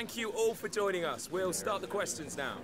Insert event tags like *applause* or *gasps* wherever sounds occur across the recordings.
thank you all for joining us. We'll start the questions now.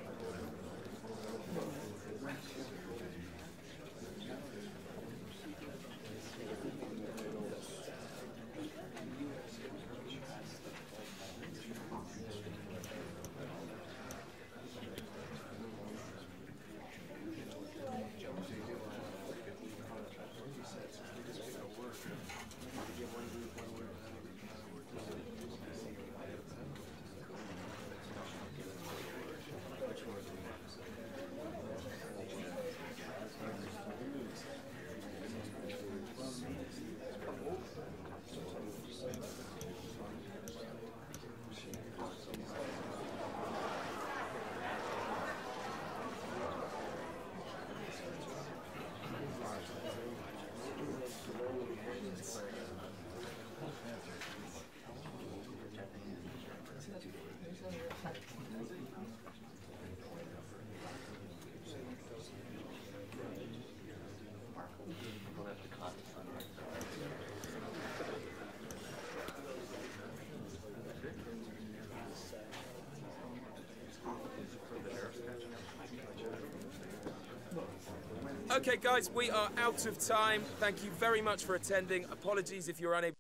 Okay, guys, we are out of time. Thank you very much for attending. Apologies if you're unable.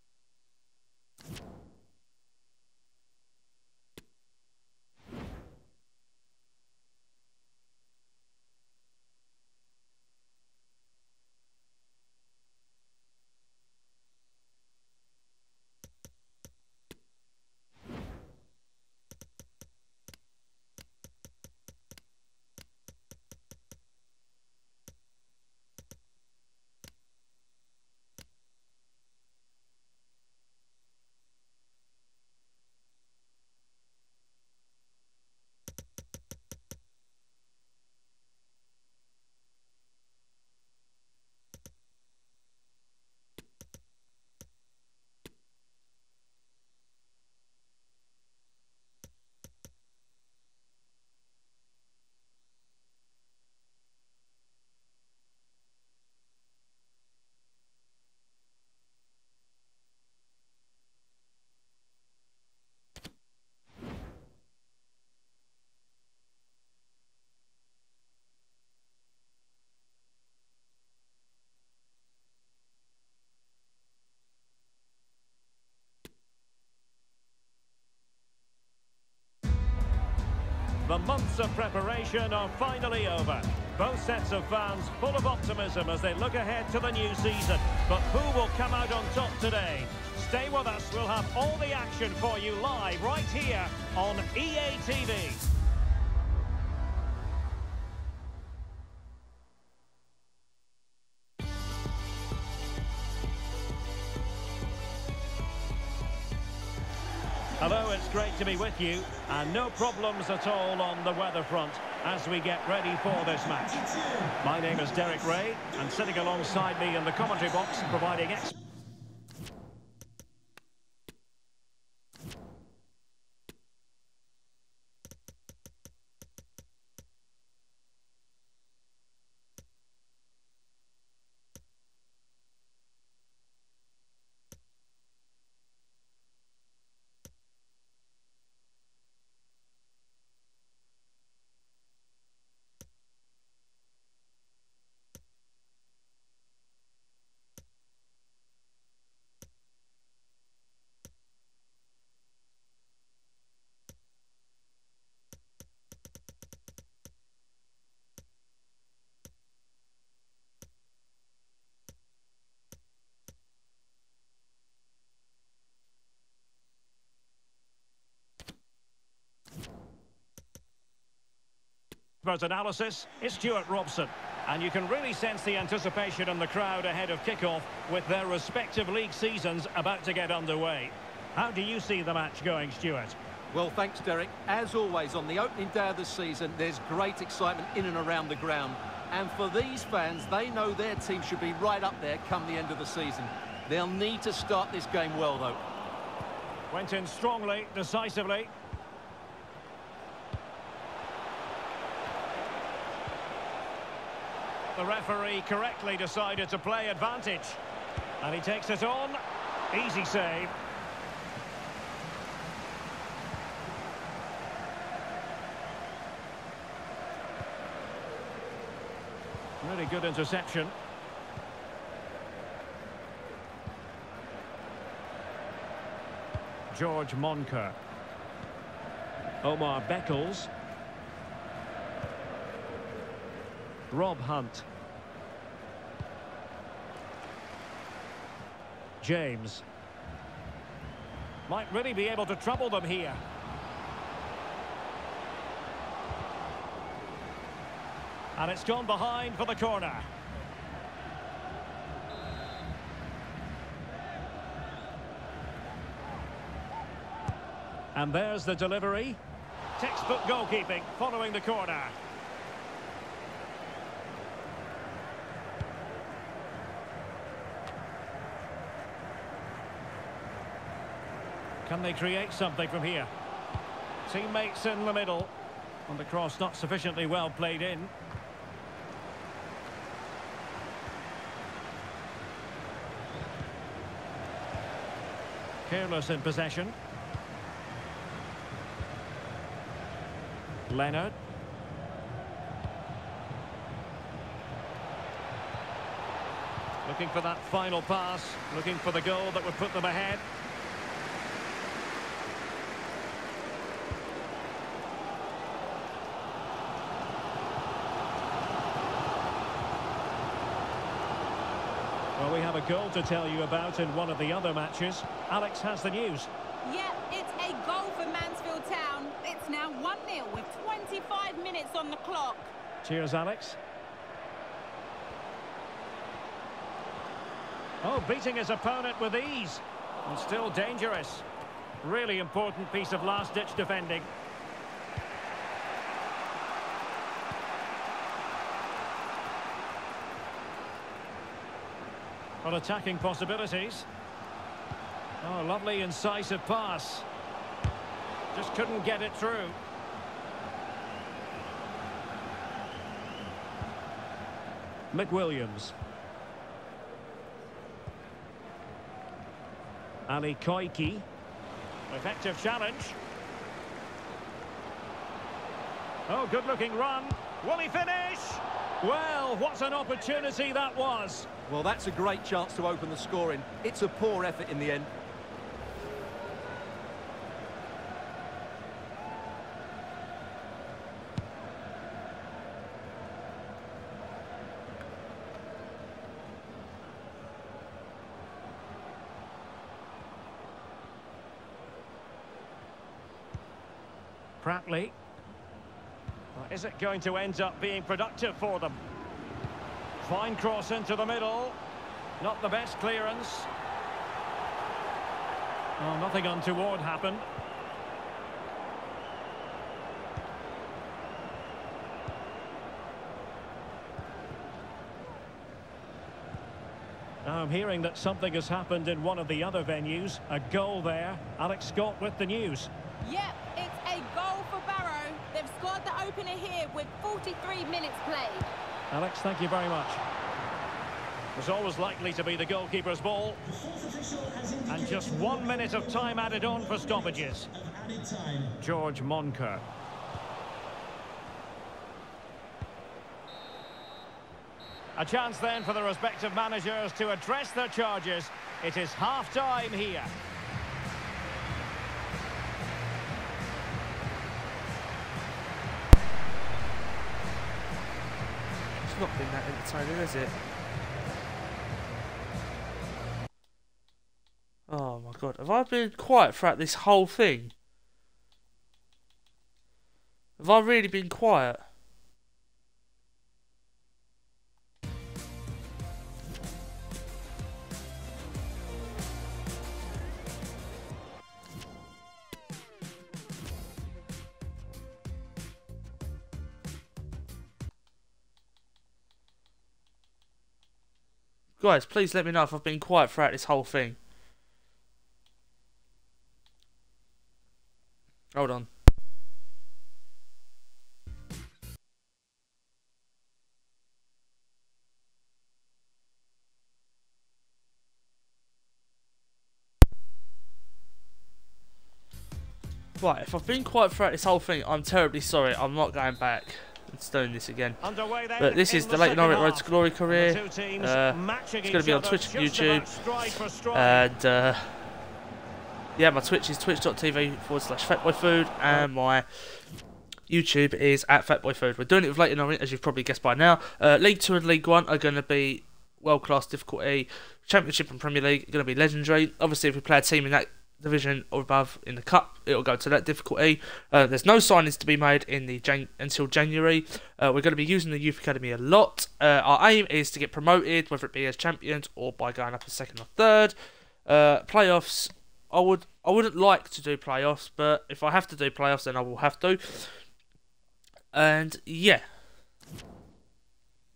The months of preparation are finally over. Both sets of fans full of optimism as they look ahead to the new season. But who will come out on top today? Stay with us, we'll have all the action for you live right here on EA TV. Great to be with you, and no problems at all on the weather front as we get ready for this match. My name is Derek Rae, and sitting alongside me in the commentary box, providing... Expert analysis is Stewart Robson. And you can really sense the anticipation in the crowd ahead of kickoff with their respective league seasons about to get underway. How do you see the match going, Stuart? Well, thanks, Derek. As always, on the opening day of the season, there's great excitement in and around the ground. And for these fans, they know their team should be right up there come the end of the season. They'll need to start this game well, though. Went in strongly, decisively. The referee correctly decided to play advantage. And he takes it on. Easy save. Really good interception. George Moncur. Omar Beckles. Rob Hunt. James. Might really be able to trouble them here. And it's gone behind for the corner. And there's the delivery. Textbook goalkeeping following the corner. Can they create something from here? Teammates in the middle. And the cross not sufficiently well played in. Careless in possession. Leonard. Looking for that final pass, looking for the goal that would put them ahead. Have a goal to tell you about in one of the other matches. Alex has the news. Yeah, it's a goal for Mansfield Town. It's now 1-0 with 25 minutes on the clock. Cheers, Alex. Oh, beating his opponent with ease. And still dangerous. Really important piece of last-ditch defending. Well, attacking possibilities. Oh, lovely incisive pass. Just couldn't get it through. McWilliams. Ali Koiki. Effective challenge. Oh, good-looking run. Will he finish? Well, what an opportunity that was. Well, that's a great chance to open the scoring. It's a poor effort in the end. Pratley. Well, going to end up being productive for them? Fine cross into the middle. Not the best clearance. Oh, nothing untoward happened. Now I'm hearing that something has happened in one of the other venues. A goal there. Alex Scott with the news. Yep, opener here with 43 minutes played. Alex, thank you very much. It was always likely to be the goalkeeper's ball. And just one minute of time added on for stoppages. George Moncur. A chance then for the respective managers to address their charges. It is half-time here. That entertaining, is it? Oh my god, have I been quiet throughout this whole thing? Have I really been quiet? Guys, please let me know if I've been quiet throughout this whole thing. Hold on. Right, if I've been quiet throughout this whole thing, I'm terribly sorry. I'm not going back. It's doing this again. But this is the second Orient Road to Glory career. Uh, it's gonna be on Twitch, YouTube, about stride for stride. And uh, yeah, my Twitch is twitch.tv forward slash fatboyfood, and my YouTube is at fatboyfood. We're doing it with Leyton Orient, as you've probably guessed by now. Uh, League 2 and League 1 are going to be world class difficulty. Championship and Premier League are going to be legendary. Obviously, if we play a team in that division or above in the cup, it'll go to that difficulty. Uh, there's no signings to be made in the Jan- until January. Uh, we're going to be using the youth academy a lot. Uh, our aim is to get promoted, whether it be as champions or by going up a second or third. Uh, playoffs, I would I wouldn't like to do playoffs, but if I have to do playoffs, then I will have to. And yeah.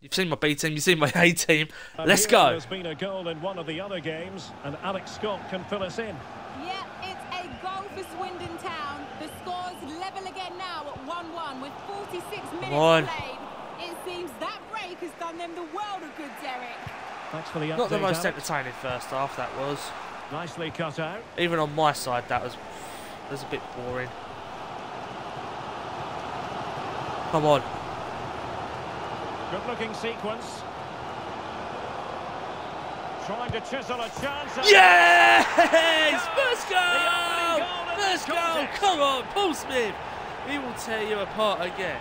You've seen my B team, you've seen my *laughs* A team. Let's go. There's been a goal in one of the other games, and Alex Scott can fill us in. 46 minutes on. It seems that break has done them the world of good, Derek. Thanks for the update. Not the most Alex. entertaining first half, that was. Nicely cut out. Even on my side, that was was a bit boring. Come on. Good looking sequence. Trying to chisel a chance. and- Yes! First goal! goal First goal! contest. Come on, Paul Smyth! He will tear you apart again.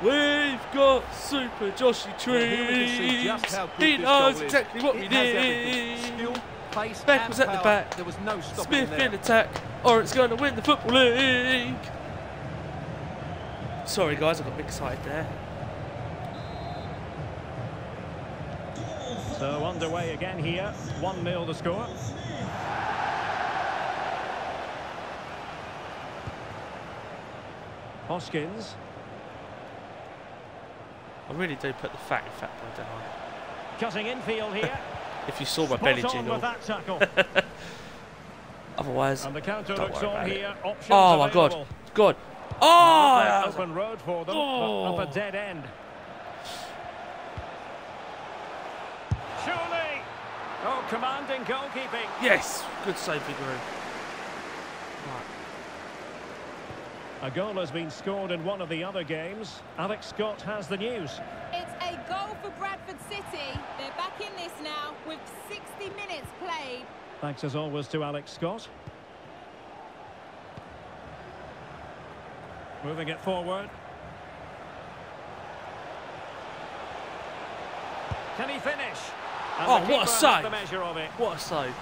We've got Super Joshy Well, here we can see Trees. just how good He knows exactly what It we has everything. need. Skill, pace, Beck was at the back. There was no stopping Smith there. in attack, or it's going to win the Football League. Sorry, guys, I got a bit excited there. So underway again here. 1 0 the score. Hoskins. I really do put the fat in fat boy, don't I? Cutting infield here. *laughs* If you saw my Spot belly on jiggle. with that. *laughs* Otherwise, and the counter Don't looks worry on about it. here. Options oh my god, available. god. Open- Oh! Open road for them, Oh. but up a oh. dead end. Surely. Oh, commanding goalkeeping. Yes, good save, Vigouroux. A goal has been scored in one of the other games. Alex Scott has the news. It's a goal for Bradford City. They're back in this now with 60 minutes played. Thanks as always to Alex Scott. Moving it forward. Can he finish? And Oh, what a save. The measure of it. What a save.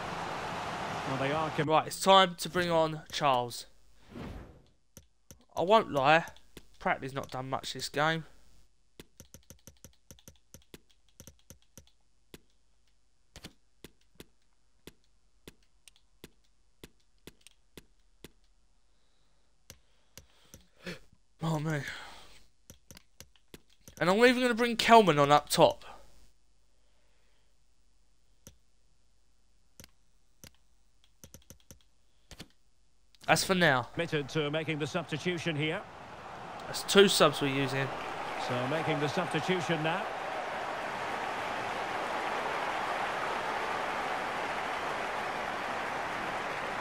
Well, they are Right, it's time to bring on Charles. I won't lie, Pratley's not done much this game. Oh man. And I'm even going to bring Kelman on up top. As for now, committed to making the substitution here. that's two subs we're using. So making the substitution now.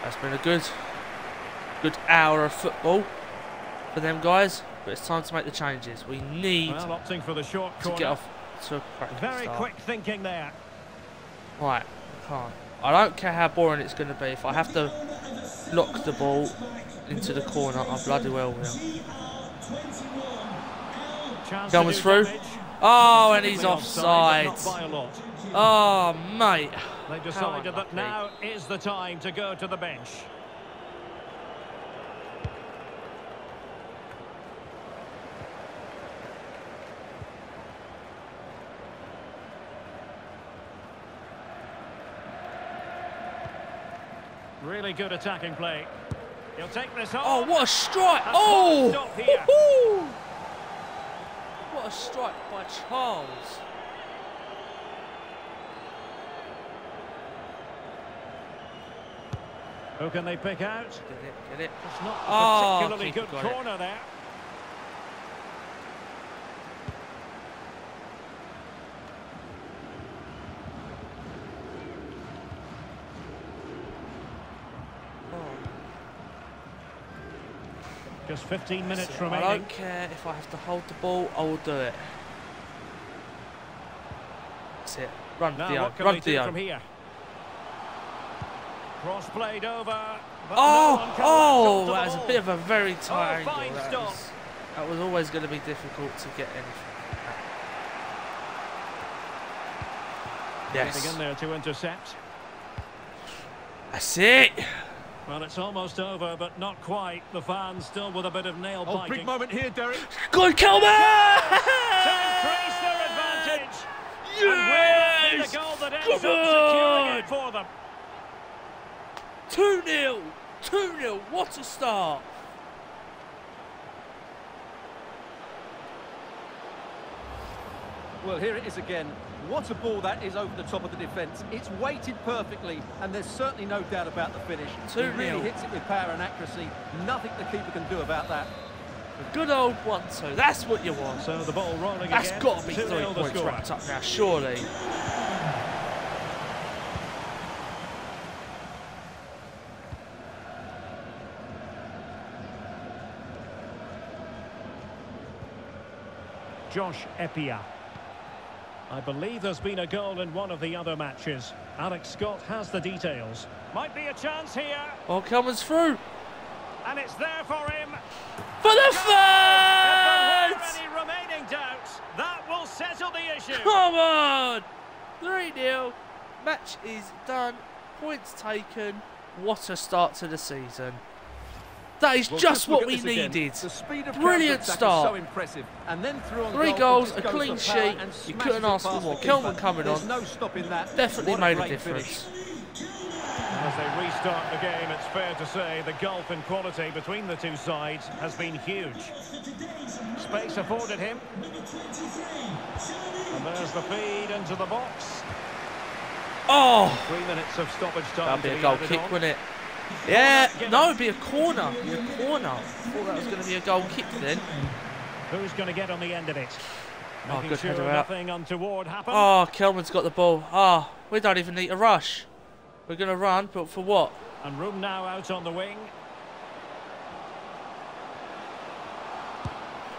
That's been a good, good hour of football for them guys. But it's time to make the changes. We need Well, opting for the short to corner. get off to a Very start. quick thinking there. Right, I can't. I don't care how boring it's going to be. If I have to lock the ball into the corner, I bloody well will. Chance Gun to was do through. Oh, and he's offside. but not by a lot. Oh, mate. They've decided that now is the time to go to the bench. Really good attacking play. He'll take this on. Oh, what a strike! A Oh! fine stop What a strike by Charles. Who can they pick out? Get it, get it. It's not a Oh, particularly keeper good got it. corner there. Just 15 minutes I remaining. I don't care if I have to hold the ball, I will do it. That's it. Run, Now, Dio. what can Run, they Dio. from here? Cross played over. but no Oh, oh, latch onto the that was a bit of a very tight Oh, angle. That was, that was always going to be difficult to get anything. Getting Yes, in there to intercept. that's it. Well, it's almost over, but not quite. The fans still with a bit of nail Oh, biting. big moment here, Derek. Good, Kelman! To increase their advantage. And will Yes! the goal that ends Come up securing on! it for them? 2 0. 2 0. What a start. Well, here it is again. What a ball that is over the top of the defence. It's weighted perfectly, and there's certainly no doubt about the finish. He 2-0. really hits it with power and accuracy. Nothing the keeper can do about that. A good old 1 2. That's what you want. So the ball rolling That's again. got to be 2-0 three points score. wrapped up now, surely. Josh Epia. I believe there's been a goal in one of the other matches. Alex Scott has the details. Might be a chance here, Oh, Kelman's through. and it's there for him. For the If there were any remaining doubts, that will settle the issue. Come on! 3 0. Match is done. Points taken. What a start to the season. That is Well, just what we needed. The speed of Brilliant start. So impressive. And then through on Three goal, goals, a clean sheet. and You couldn't ask for more. the Kelman coming There's on. no stopping that. Definitely What made a difference. finish. As they restart the game, it's fair to say the gulf in quality between the two sides has been huge. Space afforded him. And there's the feed into the box. Oh! Three minutes of stoppage time. That'd time. be to a goal added kick, on. wouldn't it? Yeah, no, it'd be a corner. It'd be a corner. I thought that was going to be a goal kick then. Who's going to get on the end of it? Oh, Making good sure header out. nothing untoward happens. Oh, Kelman's got the ball. Oh, we don't even need a rush. We're going to run, but for what? And room now out on the wing.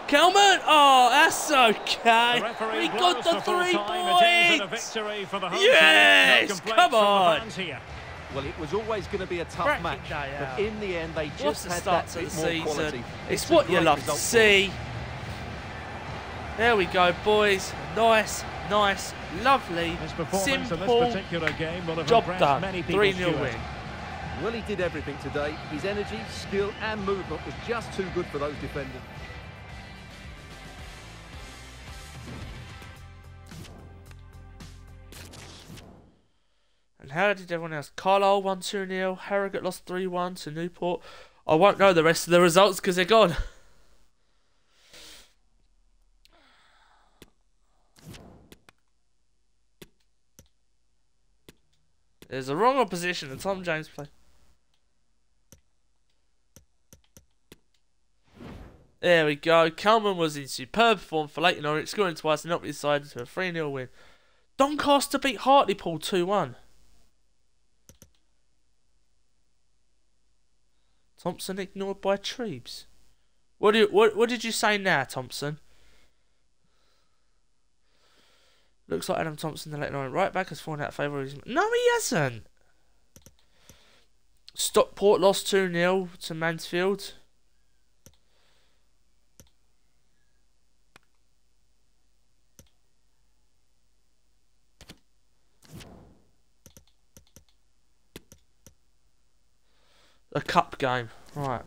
Kelman! Oh, that's okay. We got the three time. It a points! victory for the Yes! team. No complaints Come on! Fans here. Well, it was always going to be a tough Cracking match, day but in the end, they just the had start that to the bit more season? quality. It's a what you love to result for them. see. There we go, boys. Nice, nice, lovely, His performance in simple this particular game will have job done. many 3 0 win. Well, he did everything today. His energy, skill and movement was just too good for those defenders. And how did everyone else? Carlisle won 2 0. Harrogate lost 3 1 to Newport. I won't know the rest of the results because they're gone. There's a wrong opposition and Tom James play. There we go. Kelman was in superb form for Leyton Orient, scoring twice and not his side to a 3 0 win. Doncaster beat Hartlepool 2 1. Thompson ignored by Treebs. What you, what what did you say now, Thompson? Looks like Adam Thompson, the Leyton Orient right back, has fallen out of favour. No, he hasn't. Stockport lost 2 0 to Mansfield. A cup game, right.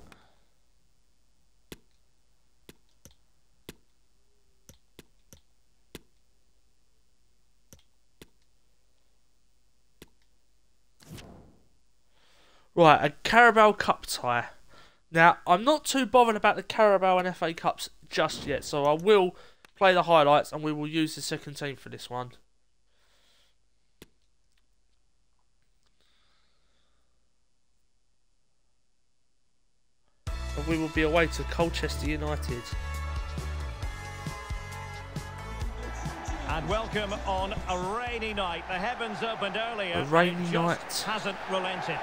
Right, a Carabao Cup tie. Now, I'm not too bothered about the Carabao and FA Cups just yet, so I will play the highlights and we will use the second team for this one. Will be away to Colchester United. And welcome on a rainy night. The heavens opened earlier. A rainy it night. hasn't relented.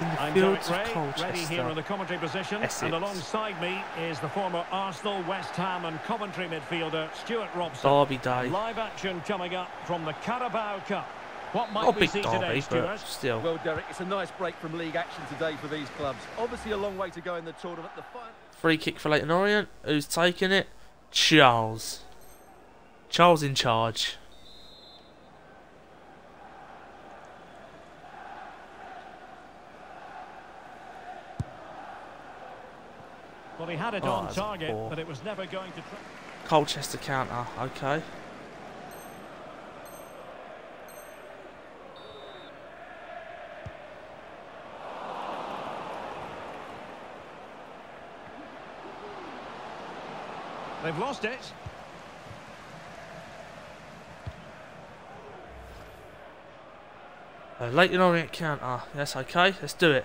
In the I'm fields Derek Rae, ready here in Colchester. the commentary position. Essex. And alongside me is the former Arsenal, West Ham and Coventry midfielder, Stewart Robson. Derby day. Live action coming up from the Carabao Cup. What might Not a we big see today, derby, Stewart? but still. Well, Derek, it's a nice break from league action today for these clubs. Obviously, a long way to go in the tournament. The final. Free kick for Leyton Orient. Who's taking it? Charles. Charles in charge. Well, he had it Oh, on target, poor. but it was never going to... Colchester counter. Okay. They've lost it. Uh, Leyton Orient counter. Yes, okay. Let's do it.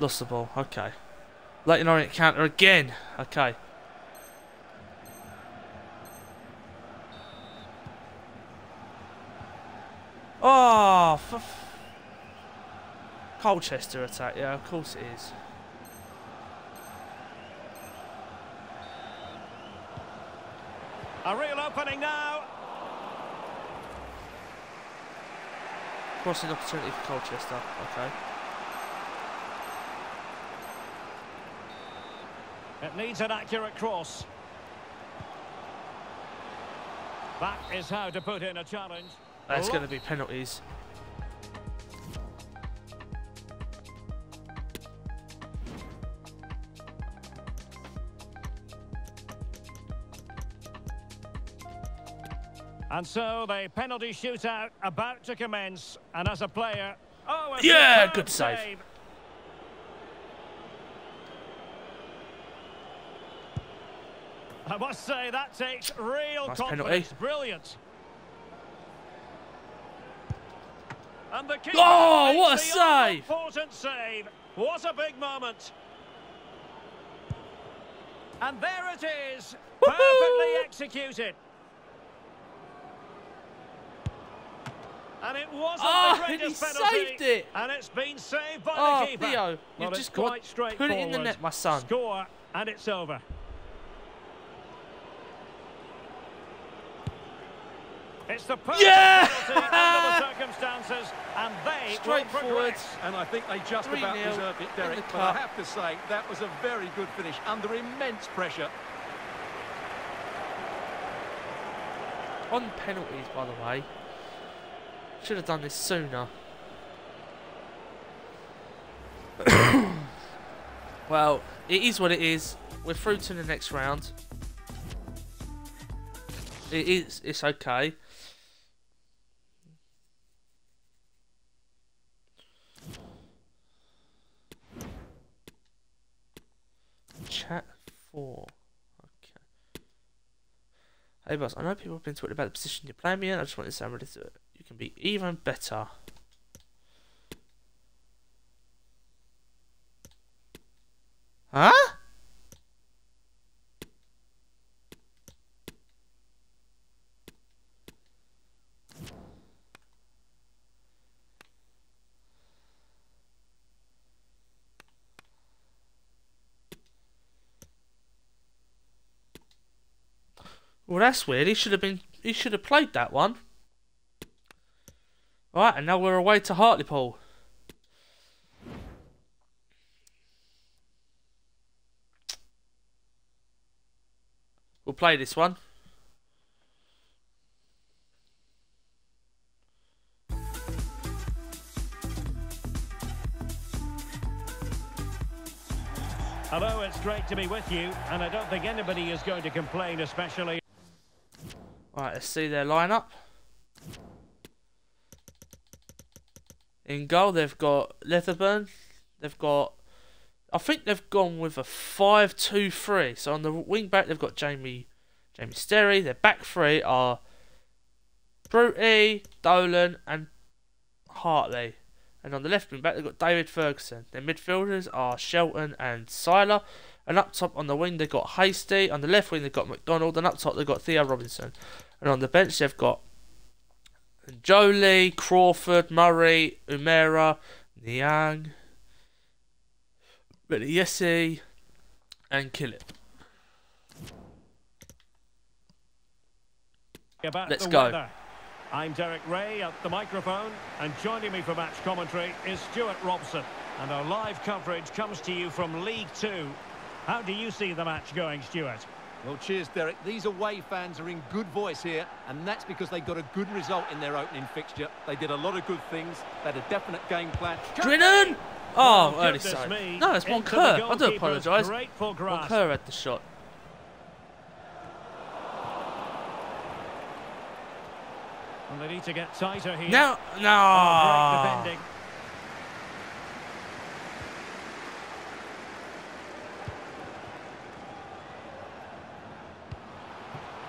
Lost the ball. Okay. Leyton Orient counter again. Okay. Oh, Colchester attack. Yeah, of course it is. A real opening now. Crossing opportunity for Colchester. Okay. It needs an accurate cross. That is how to put in a challenge. That's Oh. going to be penalties. And so the penalty shootout about to commence. And as a player, oh, Yeah, good save. I must say that takes real Nice confidence. penalty. Brilliant. And the Oh, what a save. Important save. What a big moment. And there it is. Perfectly executed. And it wasn't Oh, the ah, and he greatest penalty. saved it. And it's been saved by Oh, the ah, keeper. Theo, you've just got quite to put it in the net, my son. Score, and it's over. It's the perfect Yeah! under the *laughs* circumstances, and they will Straightforward. And I think they just 3-0 about deserved it, Derek. But I have to say, that was a very good finish under immense pressure. On penalties, by the way. Should have done this sooner. *coughs* well, it is what it is. We're through to the next round. It is. It's okay. Chat four. Okay. Hey boss, I know people have been talking about the position you're playing me in. I just wanted to say I'm ready to do it. You can be even better. Huh? Well, that's weird. He should have been. He should have played that one. Right, and now we're away to Hartlepool. We'll play this one. Hello, it's great to be with you, and I don't think anybody is going to complain, especially. Right, let's see their lineup. In goal, they've got Leatherburn. They've got. I think they've gone with a 5 2 3. So on the wing back, they've got Jamie Jamie Sterry. Their back three are Bruty, Dolan, and Hartley. And on the left wing back, they've got David Ferguson. Their midfielders are Shelton and Siler. And up top on the wing, they've got Hasty. On the left wing, they've got McDonald. And up top, they've got Theo Robinson. And on the bench, they've got Jolie, Crawford, Murray, Umera, Niang, Yesi, and Killip. About Let's the go. weather. I'm Derek Rae at the microphone, and joining me for match commentary is Stewart Robson. And our live coverage comes to you from League Two. How do you see the match going, Stewart? Well, cheers, Derek. These away fans are in good voice here, and that's because they got a good result in their opening fixture. They did a lot of good things. They had a definite game plan. Drinan! Oh, Oh, early goodness save. me. No, it's Into the Moncur. I do apologise. grateful grasp. Moncur had the shot. And they need to get tighter here. Now, Oh, great no. defending.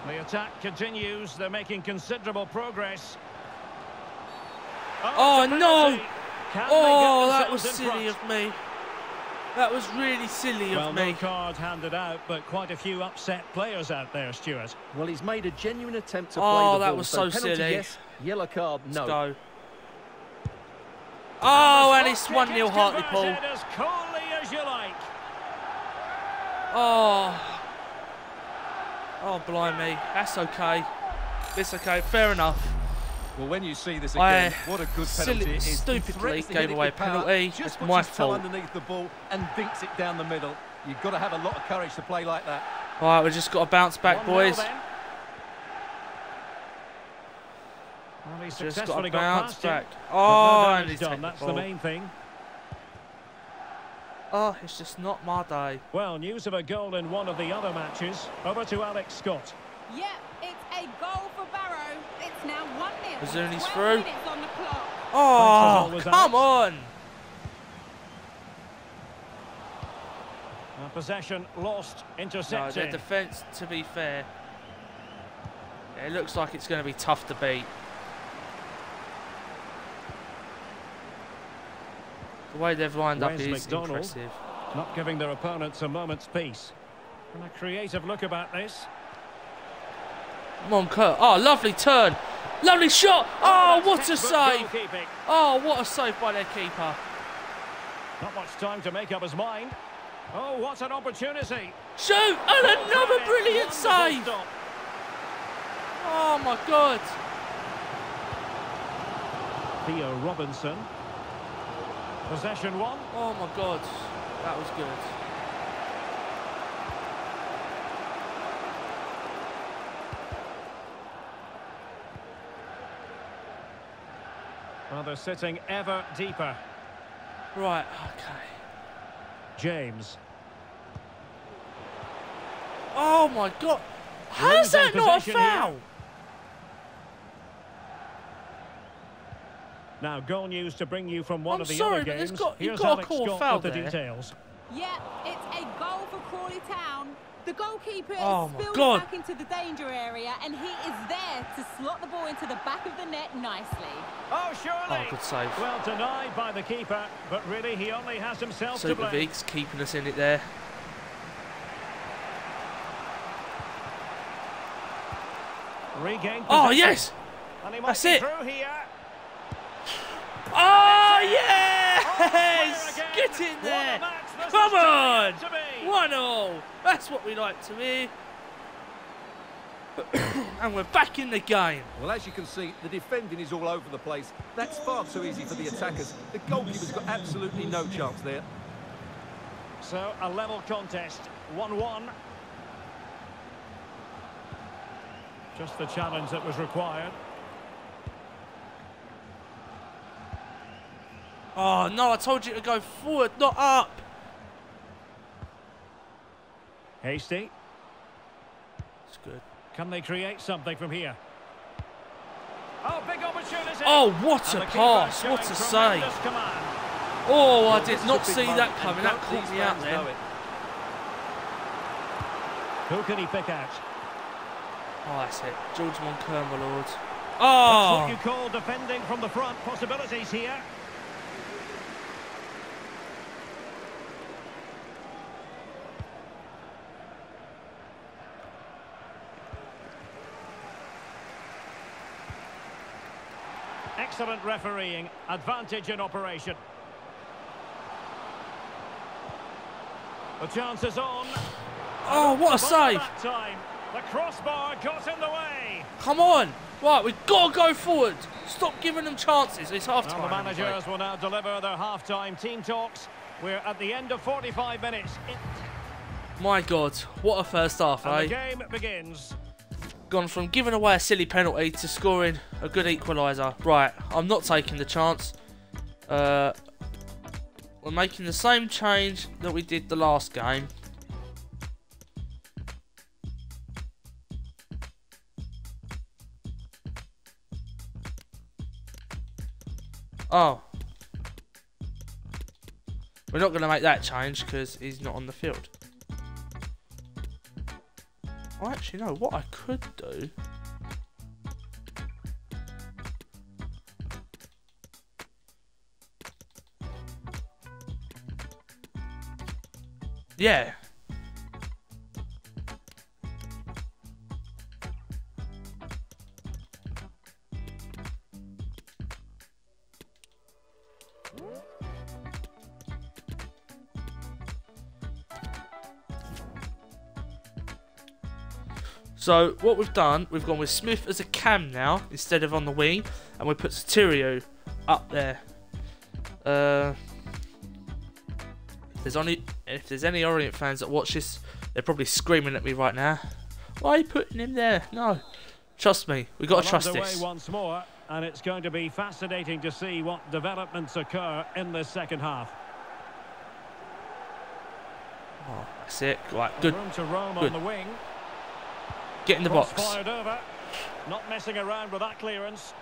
The attack continues. They're making considerable progress. Oh, it's a no. penalty. Can they Oh, that was silly front? of me. That was really silly Well, of no me. card handed out, but quite a few upset players out there, Stewart. Well, he's made a genuine attempt to Oh, play the Oh, that ball. was so penalty, silly. yes. Yellow card, Let's no. go. Oh, and The it's 1 kick 0 is Hartlepool. As coolly as you like. Oh. Oh, blind me. That's okay. It's okay. Fair enough. Well, when you see this I again, what a good silly- penalty it is. He stupidly gave away a penalty. Just It's my fault. underneath the ball and dinks it down the middle. You've got to have a lot of courage to play like that. All right, we've just got to bounce back, 1-0 boys. then. Well, he Just got successfully to got bounce past him. back. But no Oh, and he's done. That's the ball. main thing. Oh, it's just not my day. Well, news of a goal in one of the other matches. Over to Alex Scott. Yep, it's a goal for Barrow. It's now 1-0. with Bazuni's 12 through. minutes on the clock. Oh, always, come Alex. on. Uh, possession lost, No, intercepted. their defence, to be fair, it looks like it's going to be tough to beat. The way they've lined up Wes is McDonald. impressive. Not giving their opponents a moment's peace. And a creative look about this. Come on, Kurt. Oh, ah, lovely turn. Lovely shot. Ah, oh, that's what a save. Oh, what a save by their keeper. Not much time to make up his mind. Oh, what an opportunity. Shoot. And Oh, another brilliant wonderful save. stop. Oh, my God. Theo Robinson. Possession one. Oh, my God. That was good. Well, they're sitting ever deeper. Right, okay. James. Oh, my God. How's that not a foul? here. Now, goal news to bring you from one I'm of the sorry, other but there's games. got- you've Here's got to Alex call a Scott foul with the details. Yeah, it's a goal for Crawley Town. The goalkeeper Oh, is my spilled God. back into the danger area and he is there to slot the ball into the back of the net nicely. Oh, surely. Oh, good save. Well, denied by the keeper, but really he only has himself to Super blame. Vigs keeping us in it there. Regained Oh, yes. And he might That's it. through here. Oh, yes! Square again. Get in there. match this Come on. out to be. 1 0. That's what we like to hear. *coughs* and we're back in the game. Well, as you can see, the defending is all over the place. That's far too easy for the attackers. The goalkeeper's got absolutely no chance there. So, a level contest. 1-1. Just the challenge that was required. Oh, no, I told you to go forward, not up. Hasty. It's good. Can they create something from here? Oh, big opportunity. Oh, what And a pass. What a save. tremendous command. Oh, I did not see that coming. That don't caught me out fans then. Who can he pick out? Oh, that's it. George Moncur, my lord. That's what Oh, you call defending from the front. Possibilities here. Excellent refereeing, advantage in operation. The chance is on. Oh, what a save! Time, the crossbar got in the way. Come on! Right, we've got to go forward. Stop giving them chances. It's half Well, time. the managers anyway. will now deliver their half-time team talks. We're at the end of 45 minutes. It- My God, what a first half, And eh? the game begins. Gone from giving away a silly penalty to scoring a good equaliser. Right, I'm not taking the chance. Uh, we're making the same change that we did the last game. Oh. We're not going to make that change because he's not on the field. Oh, actually, no. What I could do. Yeah. So what we've done, we've gone with Smith as a cam now instead of on the wing, and we put Sotiriou up there. Uh, if there's only if there's any Orient fans that watch this, they're probably screaming at me right now. Why are you putting him there? No, trust me, we got to trust this. once more, and it's going to be fascinating to see what developments occur in the second half. Oh, that's it. Right, good. Room to roam good. on the wing. Get in the box. over. Not messing around with that clearance.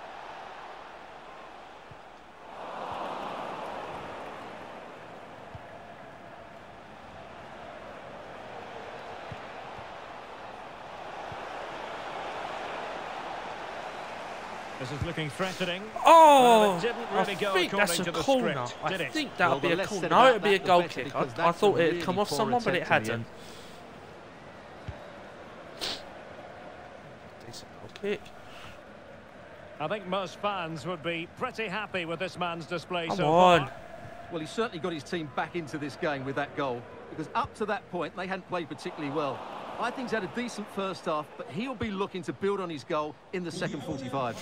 This is looking threatening. Oh, Well, it didn't I go think that's a according to the corner. script, I think that'll Well, be a corner. No, it'll be a goal kick. I, I that's a thought it'd really come off someone, but it attempt in the hadn't. end. Decent goal kick. I think most fans would be pretty happy with this man's display Come so on. far. Well, he certainly got his team back into this game with that goal because up to that point they hadn't played particularly well. I think he's had a decent first half, but he'll be looking to build on his goal in the second 45.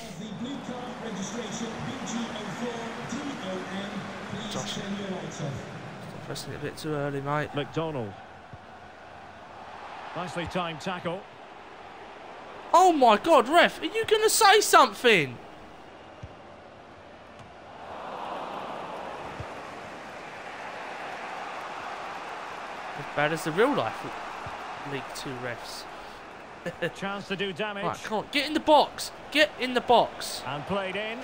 Josh. Stop pressing it a bit too early, mate. McDonald. Nicely timed tackle. Oh my god, ref, are you going to say something? As bad as the real life League 2 refs. *laughs* Chance to do damage. Right, come on, get in the box. Get in the box. And played in.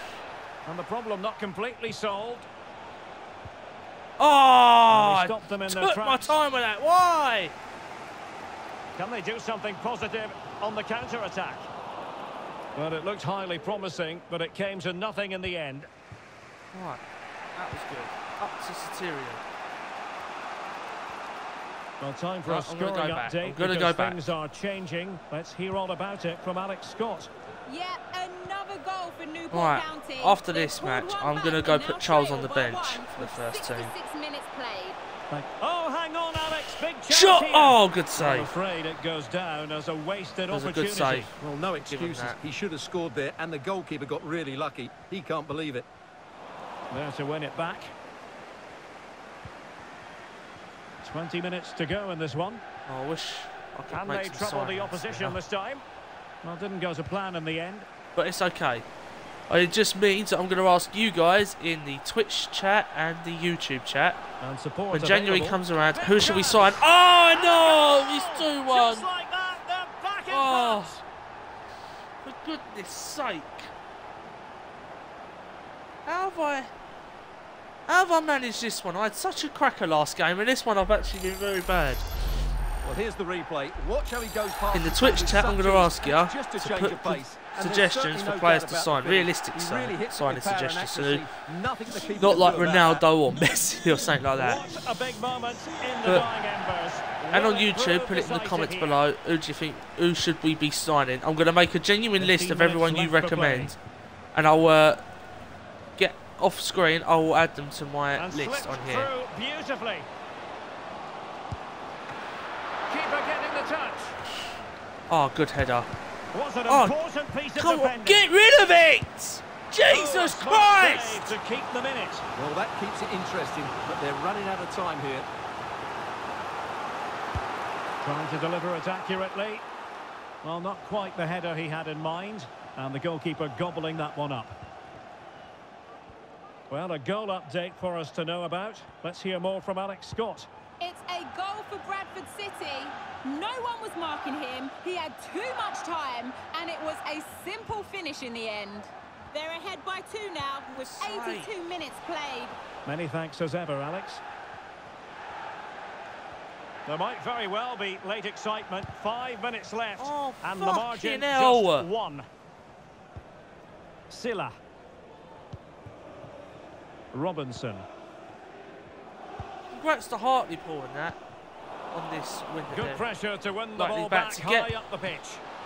And the problem not completely solved. Oh, stopped them in their took my time with that. Why? Can they do something positive on the counter-attack? Well, it looked highly promising, but it came to nothing in the end. Right, that was good. Up to Sotiriou. Well, time for Right, a I'm gonna scoring go back. update I'm gonna because go back. things are changing. Let's hear all about it from Alex Scott. Yeah, another goal for Newport Right, County. after this match, I'm gonna go put Charles on the bench for the first team. minutes played. Oh, hang on, Alex. Big Shot! Oh, good save. I'm afraid it goes down as a wasted That was a opportunity. good save. Well, no excuses. He should have scored there, and the goalkeeper got really lucky. He can't believe it. There to win it back. 20 minutes to go in this one. Oh, I wish I could Can make they some trouble the opposition yeah. this time? Well, didn't go to plan in the end. But it's okay. It just means that I'm going to ask you guys in the Twitch chat and the YouTube chat And support when January available. comes around, who should we sign? Oh no, he's two one. Like that, they're back in Oh. For goodness sake! How have I? How have I managed this one? I had such a cracker last game, and this one I've actually been very bad. Well, here's the replay. Watch how he goes past In the Twitch chat, I'm going to ask you just to, to change put of the pace. And there's suggestions for no players to sign, realistic really signing with power and suggestions to accuracy. Nothing the keeper Not like do about that. Ronaldo or Messi or something like that. What a big moment in But-. And on YouTube, put it in the comments here? below. Who do you think? Who should we be signing? I'm going to make a genuine list of everyone you minutes left for recommend, and I'll uh, off screen, I will add them to my And list on here. beautifully. Keeper getting the touch. Oh, good header. Was an Oh, important piece of Come on, get rid of it! Oh, Jesus smart Christ! To keep them in it. Well, that keeps it interesting, but they're running out of time here. Trying to deliver it accurately. Well, not quite the header he had in mind. And the goalkeeper gobbling that one up. Well, a goal update for us to know about. Let's hear more from Alex Scott. It's a goal for Bradford City. No one was marking him. He had too much time, and it was a simple finish in the end. They're ahead by two now, with 82 minutes played. Many thanks as ever, Alex. There might very well be late excitement. Five minutes left. Oh, and the margin hell. just one. Silla. Robinson. Congrats to Hartlepool and that on this win Good there. pressure to win the Likely ball back back to high get- up the pitch.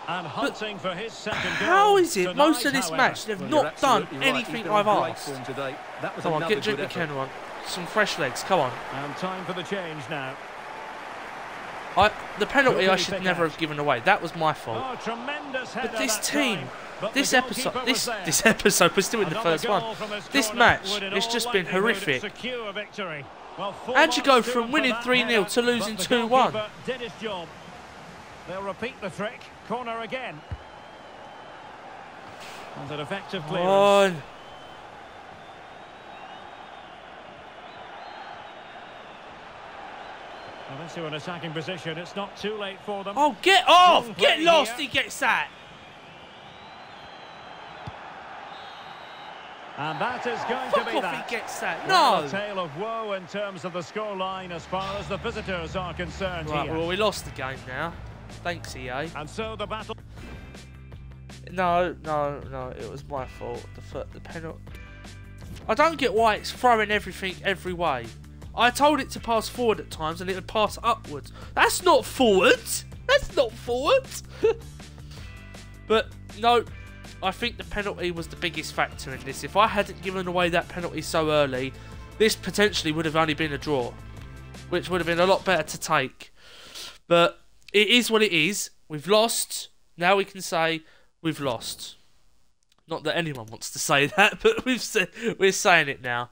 And hunting for his second goal. How is it Tonight, most of this however, match they've Well, not done right. Anything I've great asked? Today. That was Come on, get Drake good effort. McKenna on. Some fresh legs, come on. And time for the change now. I, the penalty Who I should never out? have given away. That was my fault. Oh, tremendous But this team, time. But this episode, this there. this *laughs* episode, we're still in the first one. goal from his This match, would it's just been likelihood horrific. Secure victory. Well, four How'd you go from winning 3-0 to losing 2-1? Did his job. They'll repeat the trick. Corner again. And an effective clearance. on. Well, into an attacking position. It's not too late for them. Oh, get off! Get lost, here. he gets that. And that is going Fuck to be that. he gets that. Well, No! a tale of woe in terms of the scoreline as far as the visitors are concerned Right, here. well, we lost the game now. Thanks, EA. And so the battle. No, no, no, it was my fault. The foot, the penalty. I don't get why it's throwing everything every way. I told it to pass forward at times and it would pass upwards. That's not forward. That's not forward. *laughs* but no, I think the penalty was the biggest factor in this. If I hadn't given away that penalty so early, this potentially would have only been a draw, which would have been a lot better to take. But it is what it is. We've lost. Now we can say we've lost. Not that anyone wants to say *laughs* that, but we've said we're saying it now.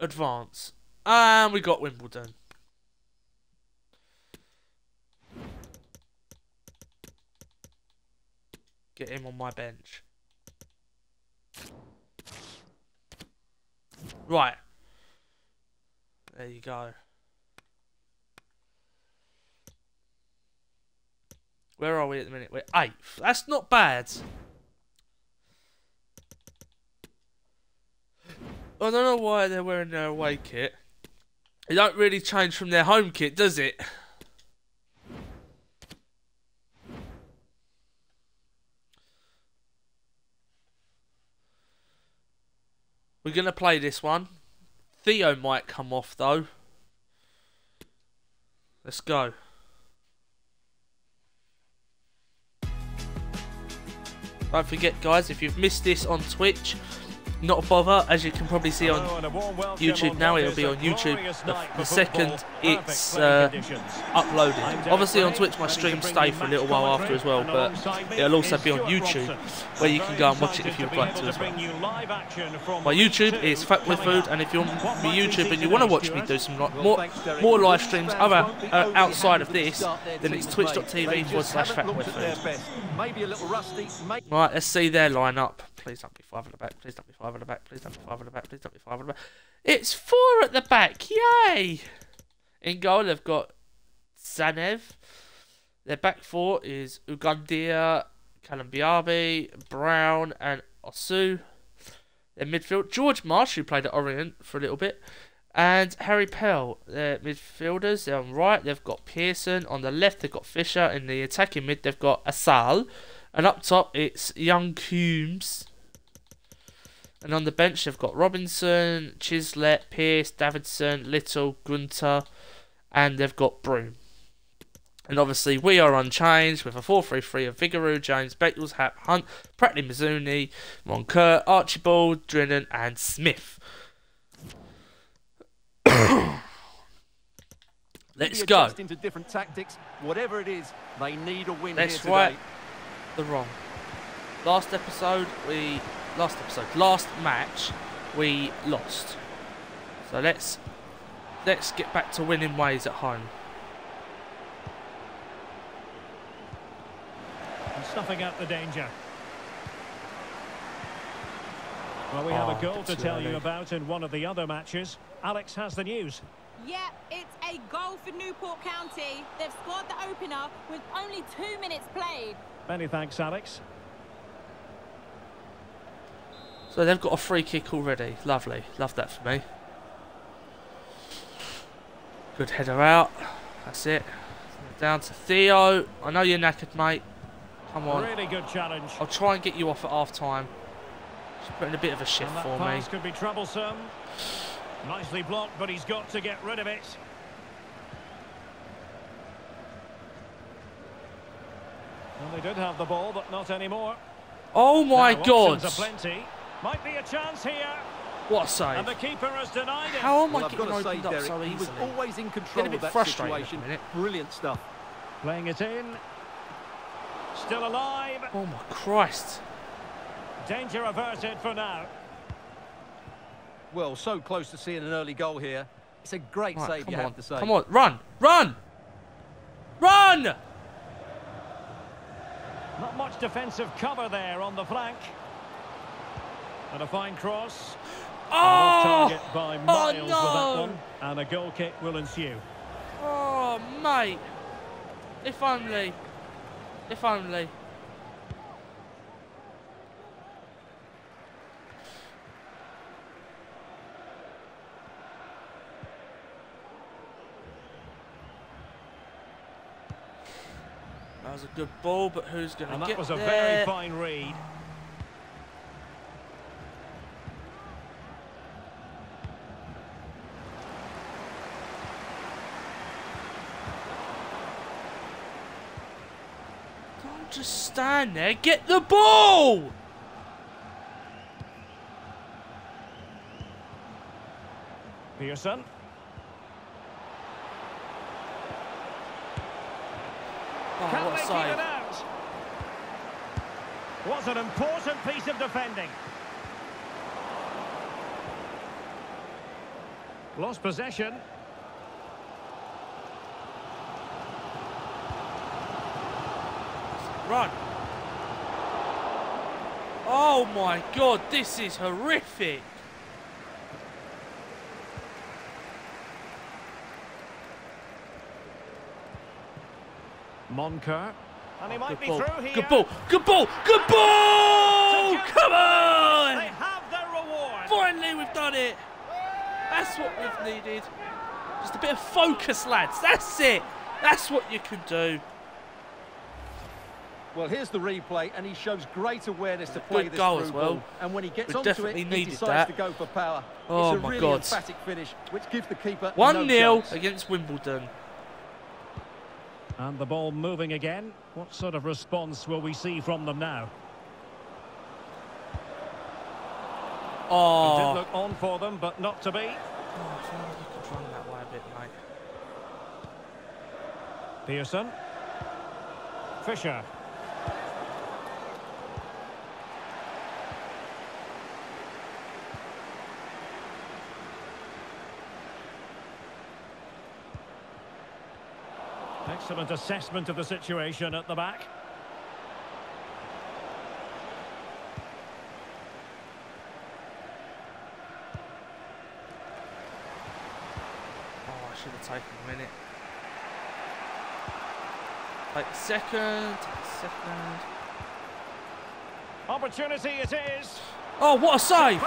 Advance, and we got Wimbledon. Get him on my bench. Right. There you go. Where are we at the minute? We're eighth. That's not bad. I don't know why they're wearing their away kit. It don't really change from their home kit, does it? We're gonna play this one. Theo might come off though. Let's go. Don't forget, guys, if you've missed this on Twitch, not a bother. As you can probably see on Hello and a warm welcome YouTube now, it'll be on YouTube the, the second it's uh, uploaded. Obviously on Twitch my streams stay for a little while after as well, but it'll also be on YouTube, where you can go and watch it if you'd like to as well. bring you live action from My YouTube is Fat with Food, and if you're on my YouTube and you want to watch me do some like, more more live streams other uh, outside of this, then it's teams made. They twitch.tv forward slash haven't Fatboy looked at their Food. Maybe a little rusty. Right, let's see their lineup. Please don't be five at the back. Please don't be five at the back. Please don't be five at the back. Please don't be five at the back. It's four at the back. Yay! In goal, they've got Tzanev. Their back four is Ugandia, Kalambayi, Brown, and Osu. Their midfield, George Marsh, who played at Orient for a little bit, and Harry Pell. Their midfielders, they're on right, they've got Pearson. On the left, they've got Fisher. In the attacking mid, they've got Asal. And up top, it's Young-Coombes. And on the bench, they've got Robinson, Chislett, Pierce, Davidson, Little, Gunter, and they've got Broom. And obviously, we are unchanged with a 4 3 3 of Vigouroux, James, Beckles, Happe, Hunt, Pratley, Mizouni, Moncur, Archibald, Drinan, and Smith. *coughs* Let's go. Into different tactics, whatever it is, they need a win Let's here today. right the wrong. Last episode, we. Last episode. Last match, we lost. So let's. Let's get back to winning ways at home. And snuffing out the danger. Well, we have Oh, a goal to too tell you about in one of the other matches. Alex has the news. Yep, it's a goal for Newport County. They've scored the opener with only two minutes played. Many thanks, Alex. So they've got a free kick already. Lovely. Love that for me. Good header out. That's it. Down to Theo. I know you're knackered, mate. Come on. Really good challenge. I'll try and get you off at half time. Just putting a bit of a shift for me. could be troublesome. Nicely blocked, but he's got to get rid of it. Well, they did have the ball, but not anymore. Oh my Now, god! Options are plenty. Might be a chance here. What a And save. the keeper has denied it. How am Well, I I've getting got to say, opened up Derek, so he was always in control a bit of that frustrated at the situation. Brilliant stuff. Playing it in. Still alive. Oh my Christ. Danger averted for now. Well, so close to seeing an early goal here. It's a great Right, save, come you on. have to say. Come on. Run! Run! Run! Not much defensive cover there on the flank. And a fine cross. Off Oh! target by Oh, Miles with that no! one. And a goal kick will ensue. Oh, mate. If only. If only. That was a good ball, but who's gonna And to that was a there? very fine read. Don't just stand there. Eh? Get the ball! Pearson. Oh, Can what they a keep it out? Was an important piece of defending. Lost possession. Run. Oh my god, this is horrific. Moncur. And he might Good be ball. through here. Good ball. Good ball. Good ball! It's a good Come They on! have their reward. Finally, we've done it. That's what we've needed. Just a bit of focus, lads. That's it. That's what you can do. Well, here's the replay, and he shows great awareness to play Good this goal through as well. ball. And when he gets We onto it, he decides that. to go for power. Oh it's a my really God. emphatic finish, which gives the keeper 1 no 0 chance. against Wimbledon. And the ball moving again. What sort of response will we see from them now? It did Oh. look on for them, but not to be. Oh, you could run that way a bit, mate. Pearson. Fisher. Excellent assessment of the situation at the back. Oh, I should have taken a minute. Take a second. Second. Opportunity it is. Oh, what a save!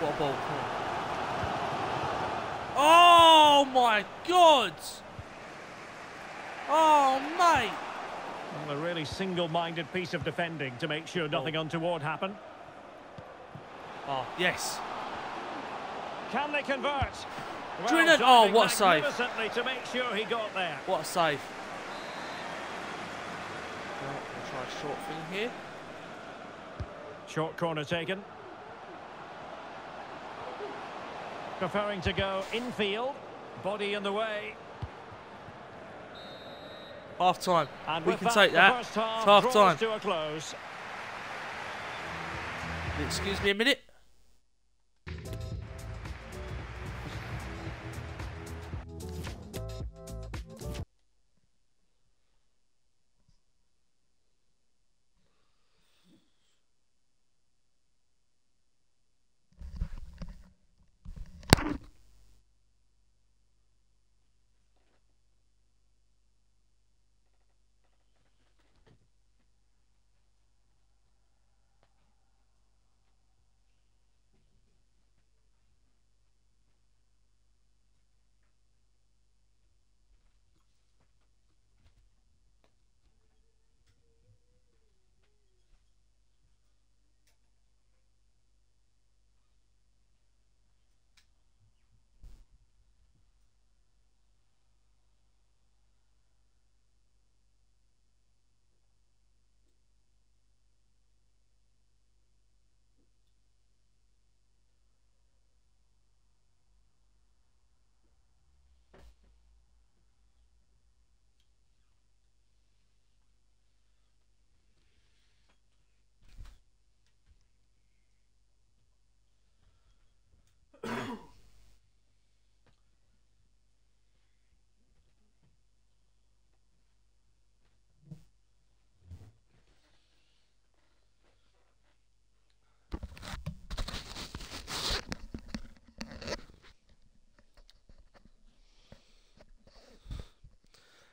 What a ball. Oh my god! Oh mate! Well, a really single-minded piece of defending to make sure nothing untoward happened. Oh yes. Can they convert? Drinan, oh, what a save. to make sure he got there. What a save. Right, I'll try a short thing here. Short corner taken. Preferring to go infield. Body in the way. Half time. And we can that, take that. half It's half time. to a close. Excuse me a minute.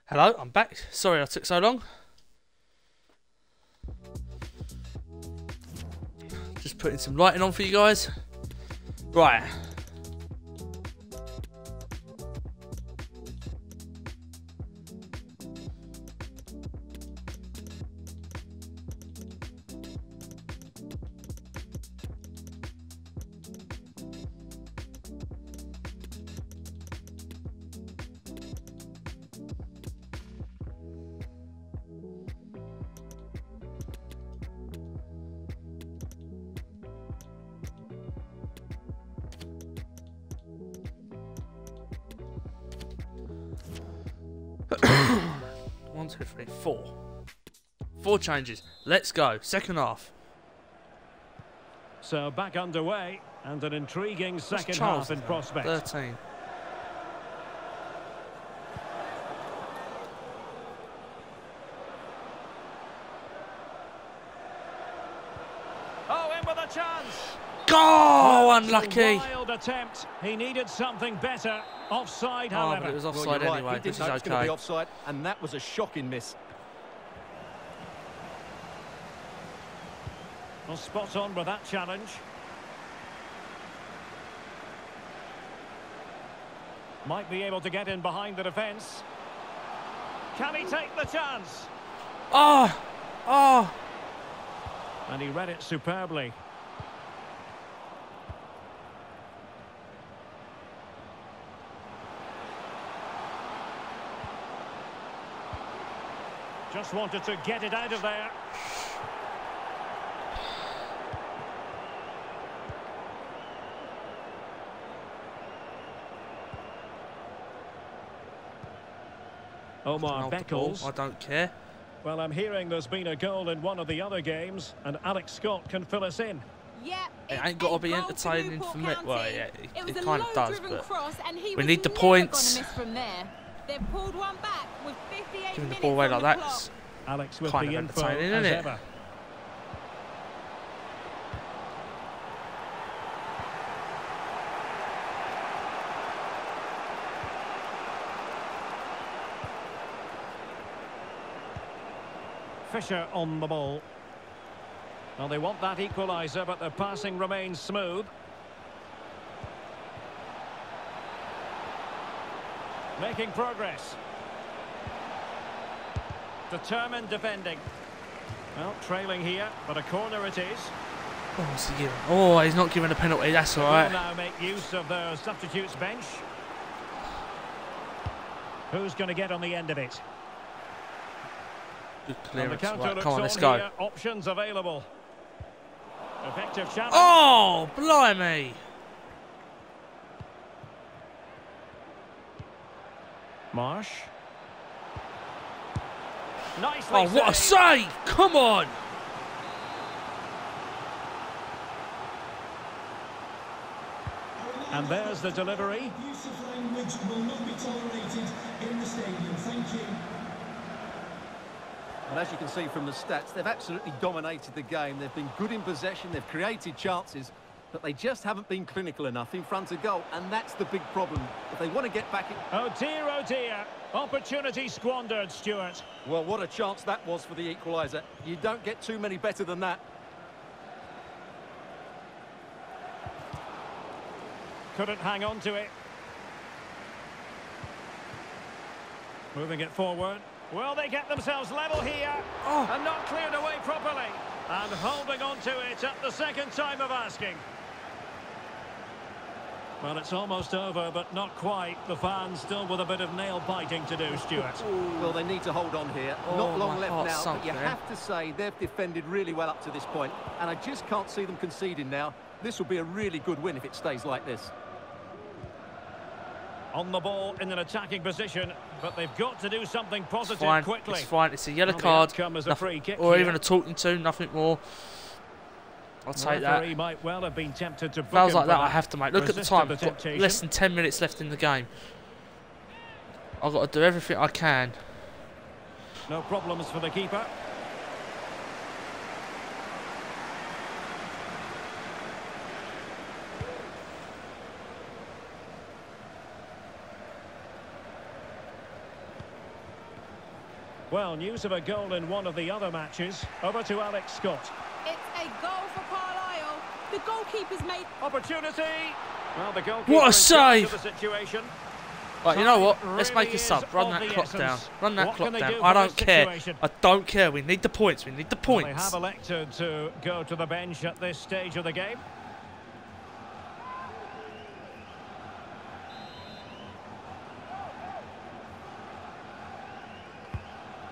Hello, I'm back. Sorry I took so long. Just putting some lighting on for you guys. Right. One, two, three, four. Four changes. Let's go. Second half. So back underway and an intriguing What's second Charles half in prospect. 13. Oh, in with a chance. Go! That's Unlucky. wild attempt. He needed something better. Offside, Oh, however. but it was offside you're right. anyway. He This is know it was going to okay. be offside, and that was a shocking miss. Well, spot on with that challenge. Might be able to get in behind the defence. Can he take the chance? Oh! Oh! And he read it superbly. Just wanted to get it out of there. Omar Hold the. Beckles. I don't care. Well, I'm hearing there's been a goal in one of the other games, and Alex Scott can fill us in. Yep, It it's ain't gotta be entertaining for me. Well, yeah, it- it, it kinda does, but cross, and he we need the never points. Gonna miss from there. They've pulled one back with 58 Giving the ball away like the that. Alex with Kind the of info entertaining, as isn't it? ever. Fisher on the ball. Well, they want that equaliser, but the passing remains smooth. Making progress. Determined defending. Well, trailing here, but a corner it is. Oh, he? Oh, he's not giving a penalty. That's all right. Now make use of the substitutes bench. Who's going to get on the end of it? Good clearance. counter Right, looks come on, on let's go. here. Options available. Effective challenge. Oh, blimey. Marsh. Nicely Oh, what a save! Come on! And there's the delivery. Use of language will not be tolerated in the stadium. Thank you. And as you can see from the stats, they've absolutely dominated the game. They've been good in possession, they've created chances, but they just haven't been clinical enough in front of goal, and that's the big problem. If they want to get back in... Oh dear, oh dear. Opportunity squandered, Stewart. Well, what a chance that was for the equaliser. You don't get too many better than that. Couldn't hang on to it. Moving it forward. Will they get themselves level here? Oh. And not cleared away properly. And holding on to it at the second time of asking. Well, it's almost over, but not quite. The fans still with a bit of nail biting to do, Stewart. Well, they need to hold on here. Oh, Not long left now, sunk but you there. have to say they've defended really well up to this point, and I just can't see them conceding now. This will be a really good win if it stays like this. On the ball in an attacking position, but they've got to do something It's positive fine. quickly. It's fine. It's a yellow Well, card. a nothing- free kick or here. even a talking to, nothing more. I'll take that. might well have been tempted to book Fouls like that, I have to make. Look at the time. the We've got less than 10 minutes left in the game. I've got to do everything I can. No problems for the keeper. Well, news of a goal in one of the other matches. Over to Alex Scott. It's a goal for Carlisle. The goalkeeper's made Opportunity. Well, the goalkeeper What a save. of the situation. Right, you know what? Let's make a sub. Run that clock essence. down. Run that What clock down. do I don't care. situation? I don't care. We need the points. We need the Well, points. They have elected to go to the bench at this stage of the game.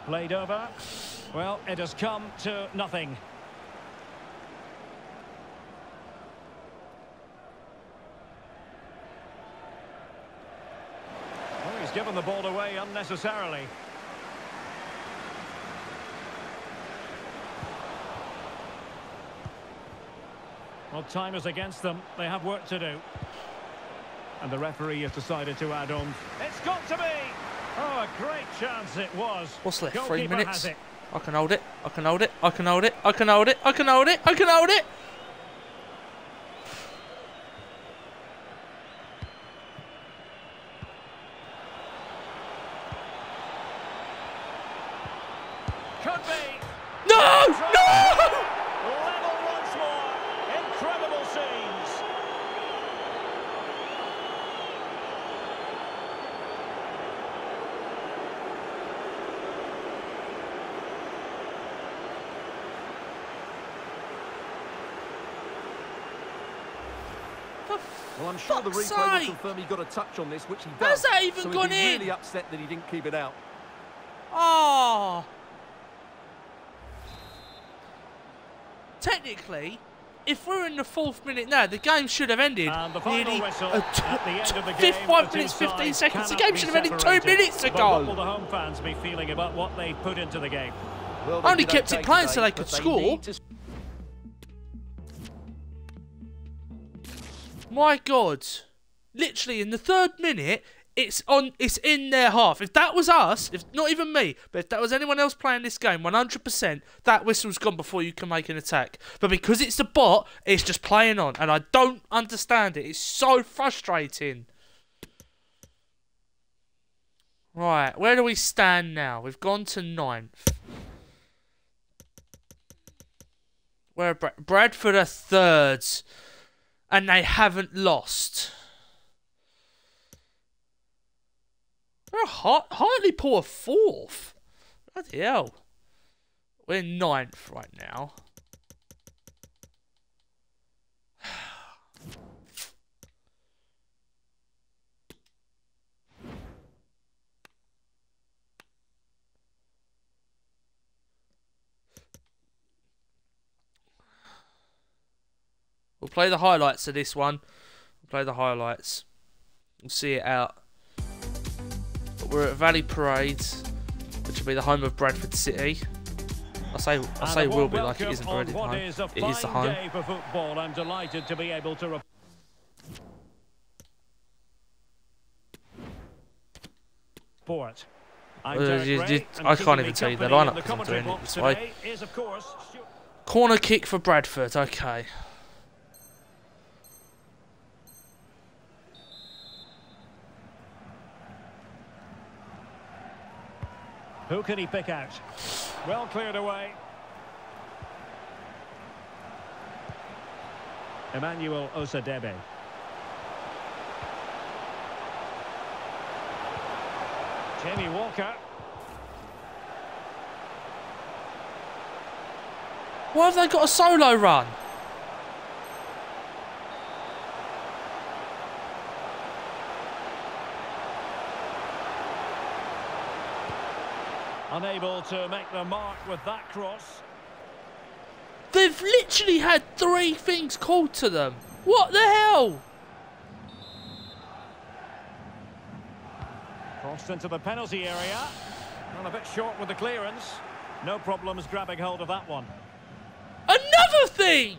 Played over. Well, it has come to nothing. He's given the ball away unnecessarily. Well, time is against them. They have work to do. And the referee has decided to add on. It's got to be! Oh, a great chance it was. What's left? Three minutes? has it. I can hold it. I can hold it. I can hold it. I can hold it. I can hold it. I can hold it. Could be. No! No! Level once more. Incredible scenes. Well, I'm sure the fuck's replay will confirm he got a touch on this, which he How's does. that even so gone in? really upset that he didn't keep it out. Oh. Technically, if we're in the fourth minute now, the game should have ended. And the final nearly whistle at the end of the fifth- five minutes, 15 seconds. The game should have ended two minutes But what will the home fans be feeling about what they put into the game? Well, Only kept it okay playing so they but could score. My God, literally in the third minute, it's on. It's in their half. If that was us, if not even me, but if that was anyone else playing this game, 100%, that whistle's gone before you can make an attack. But because it's the bot, it's just playing on, and I don't understand it. It's so frustrating. Right, where do we stand now? We've gone to ninth. Where Bradford are thirds, and they haven't lost. They're hardly pull a fourth. Bloody hell. We're ninth right now. We'll play the highlights of this one. We'll play the highlights. We'll see it out. But we're at Valley Parade, which will be the home of Bradford City. I say I say will be like it isn't already the home. is It is the home. day for football. I'm delighted to be able to report. I'm Uh, you- Rae, you- and I can't even tell you the lineup the 'cause I'm doing it this way. Is of course Corner kick for Bradford. Okay. Who can he pick out? Well cleared away. Emmanuel Osadebe. Jamie Walker. Why have they got a solo run? Unable to make the mark with that cross. They've literally had three things called to them. What the hell? Crossed into the penalty area. And a bit short with the clearance. No problems grabbing hold of that one. Another thing!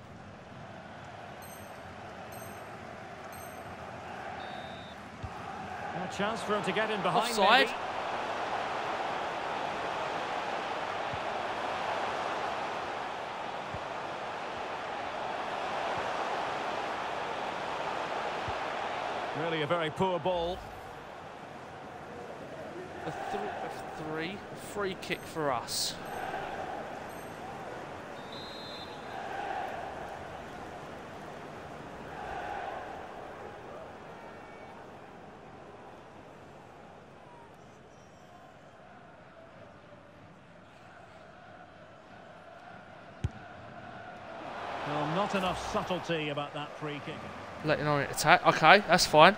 A chance for him to get in behind. Offside. maybe. Really a very poor ball. A, th- a three, a free kick for us. Well, not enough subtlety about that free kick. Letting on it attack. Okay, that's fine.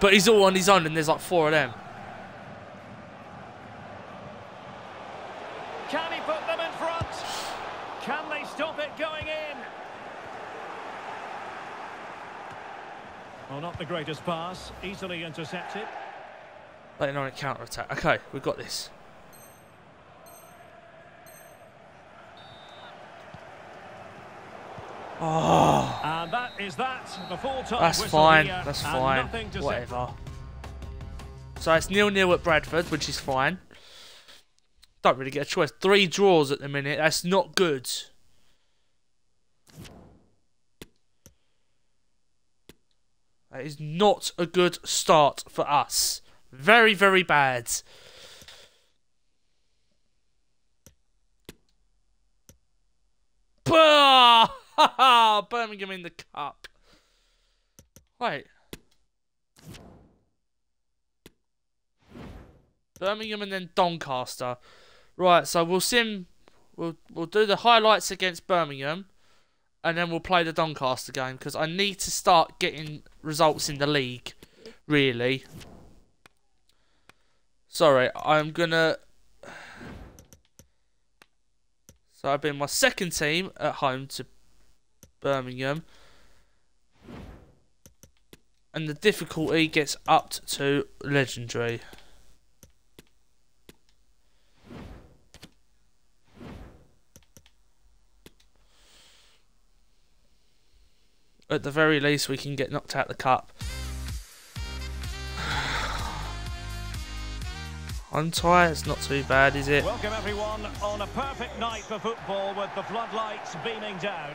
But he's all on his own and there's like four of them. Can he put them in front? Can they stop it going in? Well, not the greatest pass. Easily intercepted. Letting on it counter attack. Okay, we've got this. Oh, And that is that. The full-time that's fine. here, That's fine. nothing to say. Whatever. So it's nil nil at Bradford, which is fine. Don't really get a choice. Three draws at the minute. That's not good. That is not a good start for us. Very, very bad. Bah! *laughs* Birmingham in the cup. Wait. Birmingham and then Doncaster. Right, so we'll sim we'll we'll do the highlights against Birmingham and then we'll play the Doncaster game because I need to start getting results in the league, really. Sorry, I'm gonna *sighs* So I've been my second team at home to Birmingham. And the difficulty gets upped to legendary. At the very least, we can get knocked out of the cup. *sighs* Untie, it's not too bad, is it? Welcome everyone on a perfect night for football with the floodlights beaming down.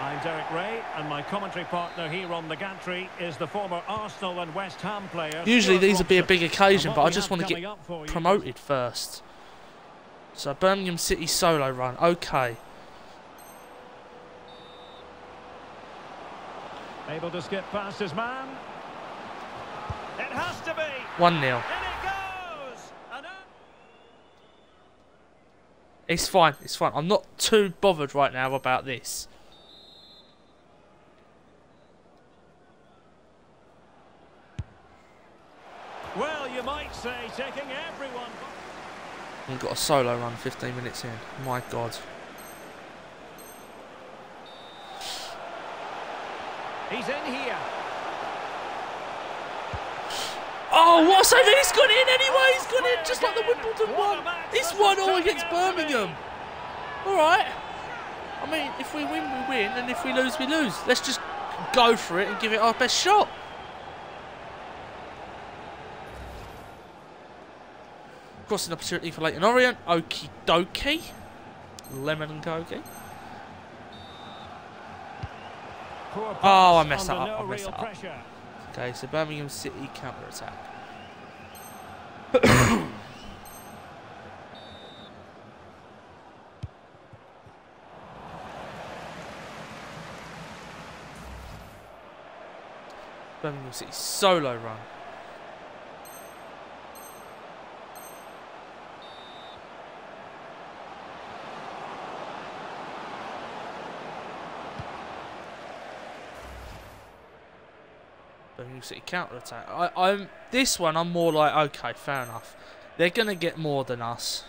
I'm Derek Rae, and my commentary partner here on the gantry is the former Arsenal and West Ham player. Usually Stewart these would be a big occasion, but I just want to get for promoted first. So Birmingham City solo run, okay. Able to skip past his man. It has to be. 1 0. In it goes. It's fine, it's fine. I'm not too bothered right now about this. Well, you might say taking everyone. We've got a solo run 15 minutes in. My god. He's in here. Oh, what a save! He's gone in anyway. He's gone in just like the Wimbledon one. It's one all against Birmingham. All right. I mean, if we win, we win, and if we lose, we lose. Let's just go for it and give it our best shot. Crossing opportunity for Leyton Orient. Okie dokie. Lemon and. Poor Oh, I messed that up, I messed that up. pressure. Okay, so Birmingham City counter attack. *coughs* Birmingham City solo run. Birmingham City counter attack. I, I'm this one. I'm more like okay, fair enough. They're gonna get more than us.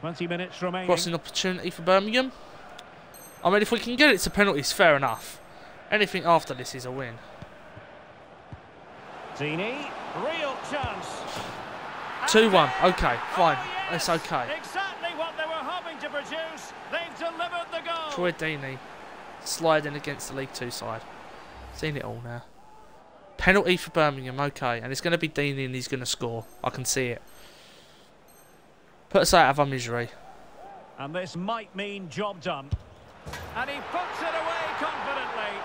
20 minutes remaining. Crossing opportunity for Birmingham. I mean, if we can get it to penalties, fair enough. Anything after this is a win. Deeney, real chance. 2-1. Okay, fine. It's okay. To produce. They've delivered the goal. Troy Deeney sliding against the League Two side. Seen it all now. Penalty for Birmingham, okay. And it's going to be Deeney and he's going to score. I can see it. Put us out of our misery. And this might mean job done. And he puts it away confidently.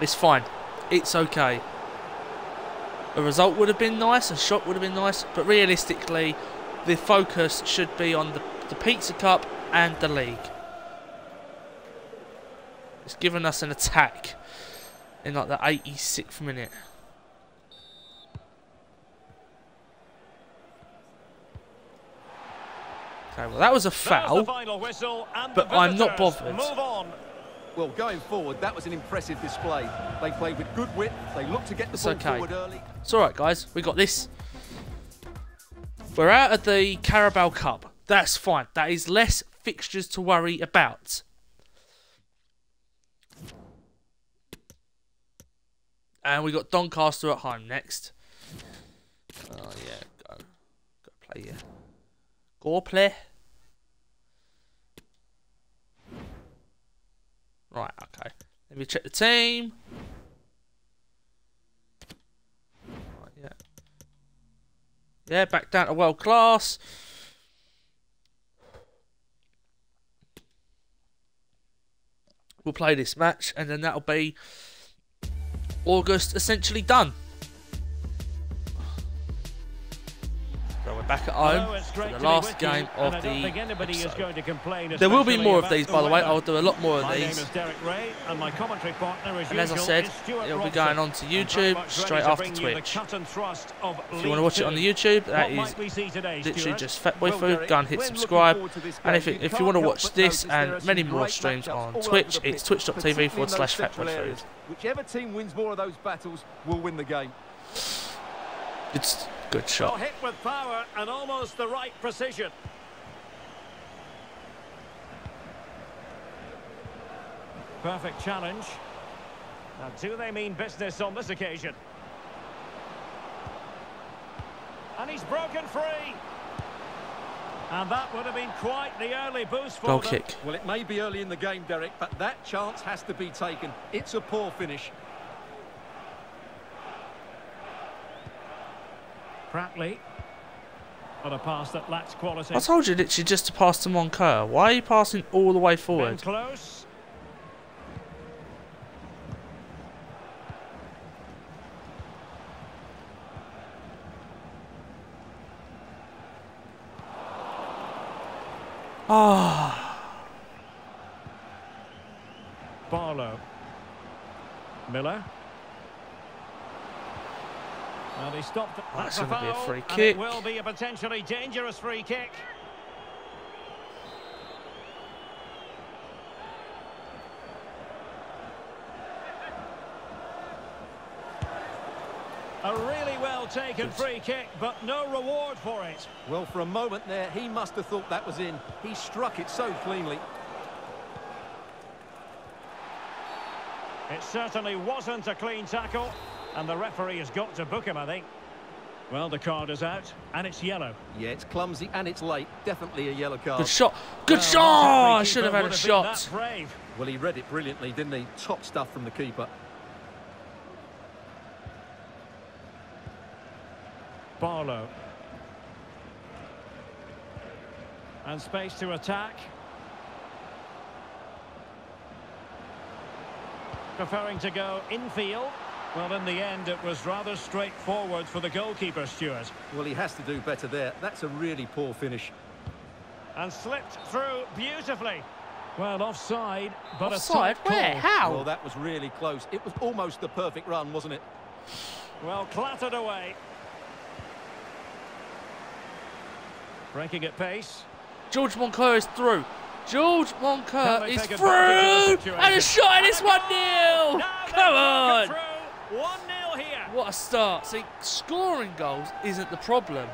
It's fine. It's okay. A result would have been nice, a shot would have been nice, but realistically, the focus should be on the, the Pizza Cup and the league. It's given us an attack in like the 86th minute. Okay, well that was a foul. final whistle and but I'm not bothered. Move on. Well, going forward, that was an impressive display. They played with good wit. They looked to get the It's ball okay. forward early. It's alright, guys. We got this. We're out of the Carabao Cup. That's fine. That is less fixtures to worry about. And we got Doncaster at home next. Oh yeah, go, go play yeah. Go play. Right, okay. Let me check the team. Right, yeah. Yeah, back down to world class. We'll play this match, and then that'll be August essentially done. We're back at home for the last game of the don't think anybody is episode. going to complain, There will be more of these, by the way. I'll do a lot more of these. is Derek Rae, and my commentary partner, as I said, it'll be going on to YouTube straight after bring you the Twitch. cut and thrust of If you want to watch it on the YouTube, that What is we see today, literally just Fatboy Food. Go and hit subscribe. forward to this And if, you if you want to watch this notice there are and many more streams on Twitch, it's twitch.tv forward slash Fatboy Food. Whichever team wins more of those battles will win the game. It's good Well, shot. hit with power and almost the right precision. Perfect challenge. Now, do they mean business on this occasion? And he's broken free. And that would have been quite the early boost for Goal them. kick. Well, it may be early in the game, Derek, but that chance has to be taken. It's a poor finish. Pratley. On a pass that lacks quality. I told you literally just to pass to Moncur. Why are you passing all the way Been forward? close. Ah, Barlow. Miller. And he stopped. it. That's gonna be a free kick. It will be a potentially dangerous free kick. A really well taken free kick, but no reward for it. Well, for a moment there, he must have thought that was in. He struck it so cleanly. It certainly wasn't a clean tackle, and the referee has got to book him, I think. Well, the card is out, and it's yellow. Yeah, it's clumsy and it's late. Definitely a yellow card. Good shot. Good Well, shot. that I should have had a shot. brave. Well, he read it brilliantly, didn't he? Top stuff from the keeper. Barlow. And space to attack. Preferring to go infield. Well, in the end, it was rather straightforward for the goalkeeper, Stewart. Well, he has to do better there. That's a really poor finish. And slipped through beautifully. Well, offside, but Offside? a tight call. Where? How? Well, that was really close. It was almost the perfect run, wasn't it? Well, clattered away. Breaking at pace. George Moncur is through. George Moncur is through! advantage of the And a situation? shot, and it's 1 goal! 0! Now they've Come on! Through. 1-0 here. What a start. See, scoring goals isn't the problem.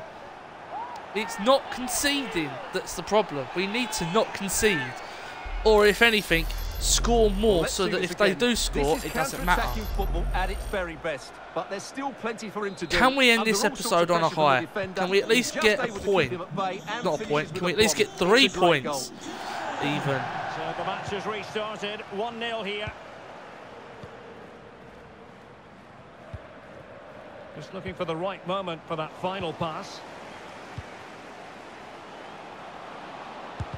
It's not conceding that's the problem. We need to not concede. Or, if anything, score more Let's so that if they do score, it doesn't matter. football at its very best, but there's still plenty for him to do. Can we end Under this episode on a pressure from the high? defender, Can we at least get a able to keep point? him at bay and Not a point. Can we at least get three It's a great points? Even. So the match has restarted. 1-0 here. Just looking for the right moment for that final pass.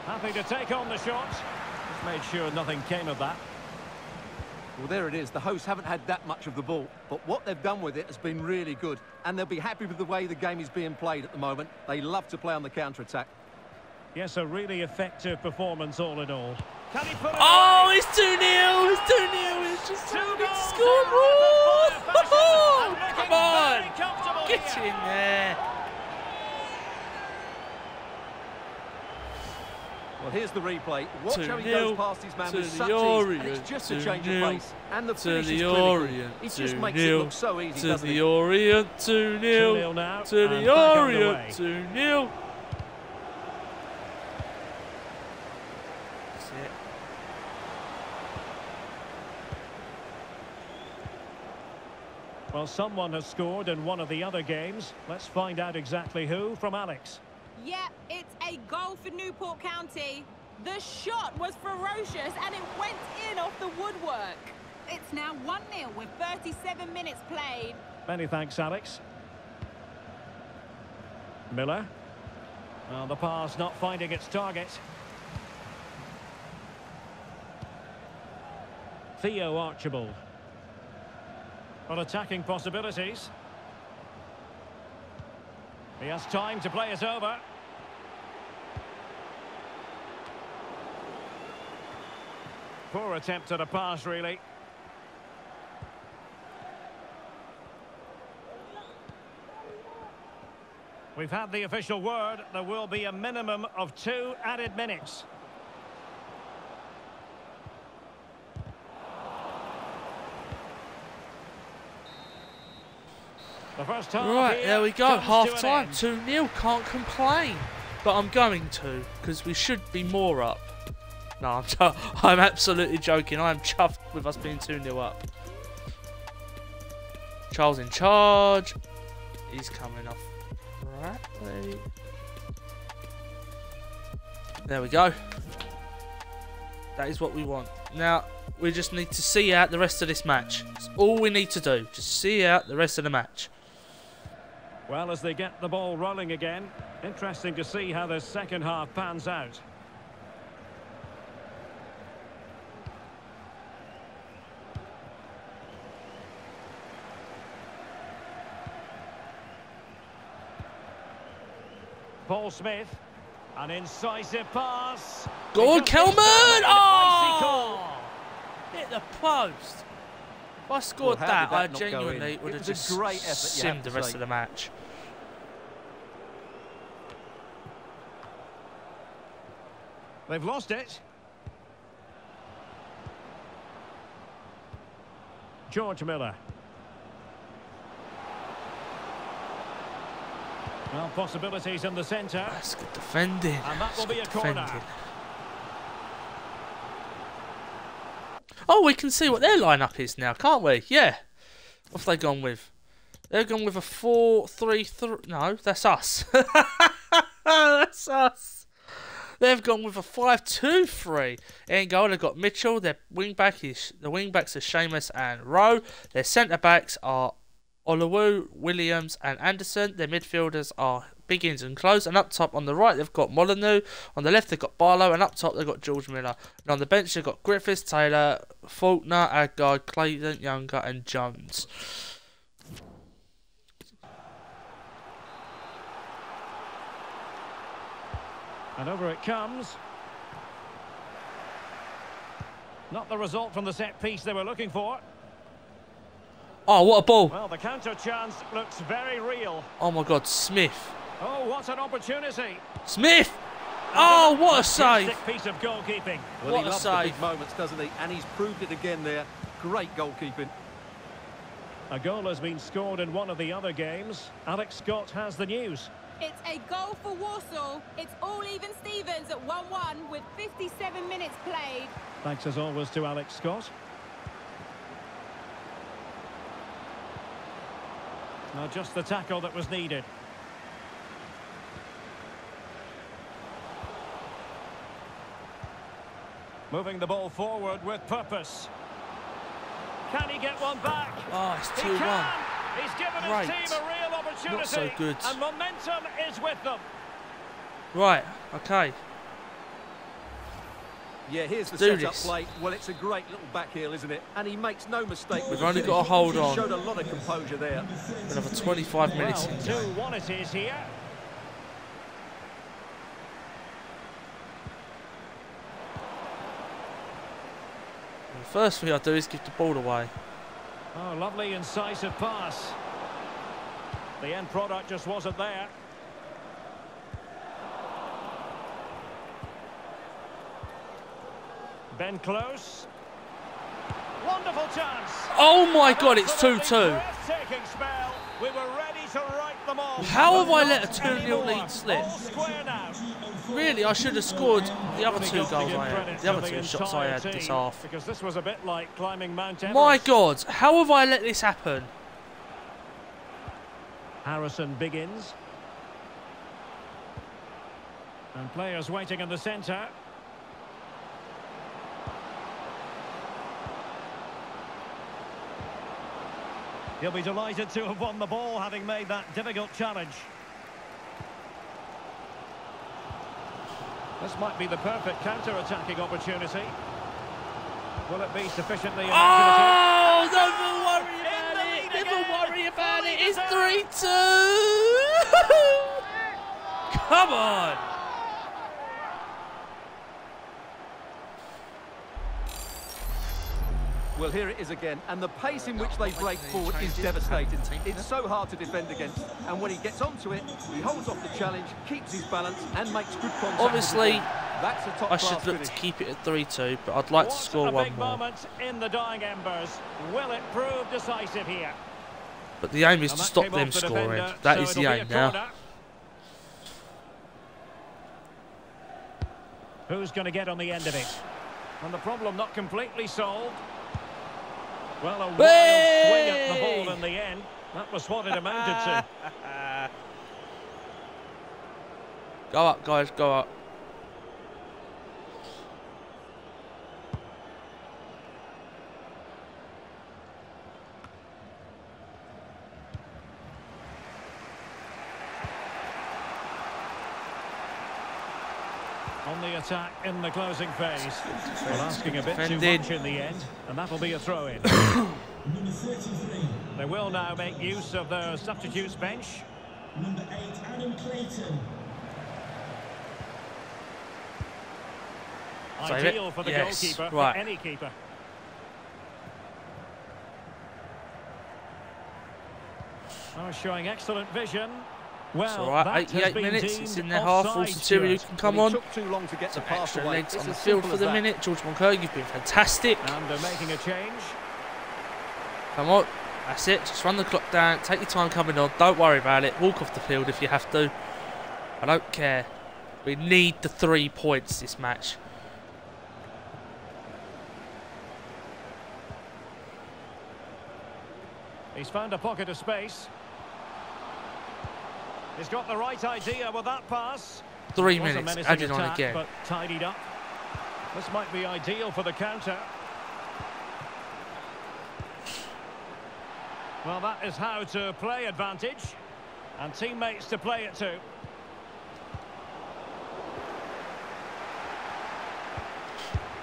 Happy to take on the shot. Just made sure nothing came of that. Well, there it is. The hosts haven't had that much of the ball, but what they've done with it has been really good, and they'll be happy with the way the game is being played at the moment. They love to play on the counter-attack. Yes, a really effective performance all in all. Oh, it's 2 0. It's 2 0. It's just two goals scoreboard. Oh, come on. Get in there. Well, here's the replay. Watch to how he goes past his man with such ease, and it's just a change of pace. And the finish is clinical. He just makes it look so easy, to doesn't the? Orient, 2-0. To the Orient, 2-0. Well, someone has scored in one of the other games. Let's find out exactly who from Alex. Yep, it's a goal for Newport County. The shot was ferocious and it went in off the woodwork. It's now 1-0 with 37 minutes played. Many thanks, Alex. Miller. Well, the pass not finding its target. Theo Archibald. Well, attacking possibilities. He has time to play it over. Poor attempt at a pass, really. We've had the official word. There will be a minimum of two added minutes. The first half Right, here there we go. Half time, 2 0. Can't complain. But I'm going to, because we should be more up. No, I'm, *laughs* I'm absolutely joking. I am chuffed with us being 2 0 up. Charles in charge. He's coming off. Right. There we go. That is what we want. Now, we just need to see out the rest of this match. That's all we need to do. Just see out the rest of the match. Well, as they get the ball rolling again, interesting to see how the second half pans out. Paul Smyth, an incisive pass. Go on, He just Kelman! missed that. Icy Oh! Hit the post. If I scored Well, that, that I not go in? genuinely would have was a just great effort, simmed the rest say. of the match. They've lost it. George Miller. Well, possibilities in the centre. That's good defending. And that will be a good corner. Oh, we can see what their lineup is now, can't we? Yeah. What have they gone with? They've gone with a 4 3 3. No, that's us. *laughs* that's us. They've gone with a 5 2 3. In goal, they've got Mitchell. Their wing back is the wing backs are Seamus and Rowe. Their centre backs are Olowu, Williams, and Anderson. Their midfielders are Biggins and Close. And up top on the right, they've got Molyneux. On the left, they've got Barlow. And up top, they've got George Miller. And on the bench, they've got Griffiths, Taylor, Faulkner, Agard, Clayton, Younger, and Jones. And over it comes. Not the result from the set piece they were looking for. Oh, what a ball! Well, the counter chance looks very real. Oh my God, Smyth. Oh, what an opportunity. Smyth! Oh, what a save! Fantastic piece of goalkeeping. Well, What he a loves the big moments, doesn't he? And he's proved it again there. Great goalkeeping. A goal has been scored in one of the other games. Alex Scott has the news. It's a goal for Walsall. It's all even Stevens at 1-1 with 57 minutes played. Thanks as always to Alex Scott. Now just the tackle that was needed. Moving the ball forward with purpose. Can he get one back? Oh, it's He 2 1. He can! He's given his team a real opportunity. Not so good. And momentum is with them. Right, okay. Yeah, here's the Do setup this. play. Well, it's a great little back heel, isn't it? And he makes no mistake. We've only got a hold He on. showed a lot of composure there. Another 25 minutes Well, in. 2-1 it is here. First thing I do is give the ball away. Oh, lovely incisive pass. The end product just wasn't there. Ben Close. Wonderful chance. Oh my god, it's 2-2. We were ready to write them off. How have I let a 2-0 lead slip? All square now. Really, I should have scored the other two goals I had. The other two shots I had this half. Because this was a bit like climbing Mount Everest. My god, how have I let this happen? Harrison begins. And players waiting in the centre. He'll be delighted to have won the ball, having made that difficult challenge. This might be the perfect counter-attacking opportunity. Will it be sufficiently imaginative? Oh, never worry about it. lead Never again. worry about it. It's 3 2. *laughs* Come on. Well, here it is again, and the pace in which they break forward is devastating. *laughs* It's so hard to defend against, and when he gets onto it, he holds off the challenge, keeps his balance, and makes good contact. Obviously, that's a top I should look finish. to keep it at 3 2, but I'd like to What score a one big more. moment in the dying embers. Will it prove decisive here? But the aim is And to stop them the scoring. defender, That so is the aim now. Who's going to get on the end of it? And the problem not completely solved. Well, a wild swing at the ball in the end. That was what it amounted to. *laughs* Go up, guys, go up. The attack in the closing phase. Well, asking a bit too much in the end. And that'll be a throw-in. *coughs* They will now make use of their substitutes bench. number 8, Adam Clayton. Save it. Ideal for the Yes, goalkeeper, right. for any keeper. Oh, showing excellent vision. Well, It's alright, 88 minutes. It's in their half. offside, Force Material can come on. took too long to get Some the pass extra away. legs It's on the field for the that. minute. George Moncur, you've been fantastic. And they're making a change. Come on. That's it. Just run the clock down. Take your time coming on. Don't worry about it. Walk off the field if you have to. I don't care. We need the three points this match. He's found a pocket of space. He's got the right idea with that pass. Three minutes. Added on again. But tidied up. This might be ideal for the counter. Well, that is how to play advantage. And teammates to play it to.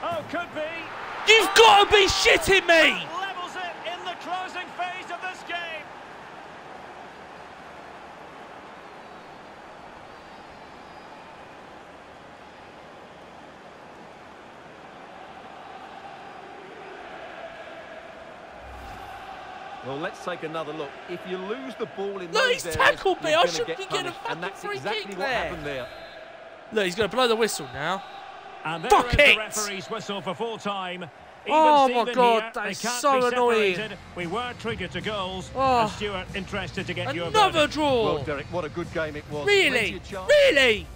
Oh, could be. You've got to be shitting me! Levels it in the closing phase of this game. Well, let's take another look. If you lose the ball in No, those he's areas, tackled me. I shouldn't get be getting a punished, and fucking that's free exactly kick what there. happened there. Look, he's going to blow the whistle now. And there Fuck is the referee's whistle for full time. Even Oh, my God, here, that they can't so annoying. We were treated to goals. Oh. And Stewart interested to get your Another draw. Well, Derek, what a good game it was. really? Plenty of chance. Really?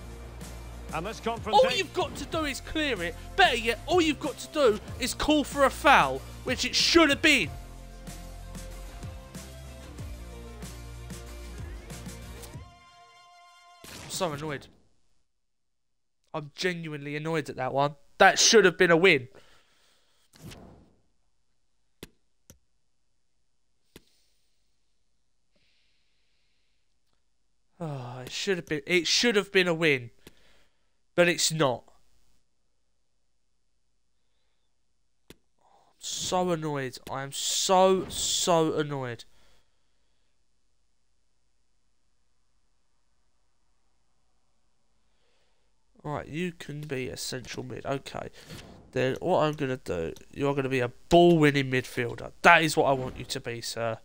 And this All confrontation. you've got to do is clear it. Better yet, all you've got to do is call for a foul, which it should have been. So annoyed. I'm genuinely annoyed at that one. That should have been a win. Oh, it should have been. It should have been a win, but it's not. I'm so annoyed. I am so so annoyed. Alright, you can be a central mid. Okay. Then what I'm going to do, you're going to be a ball winning midfielder. That is what I want you to be, sir.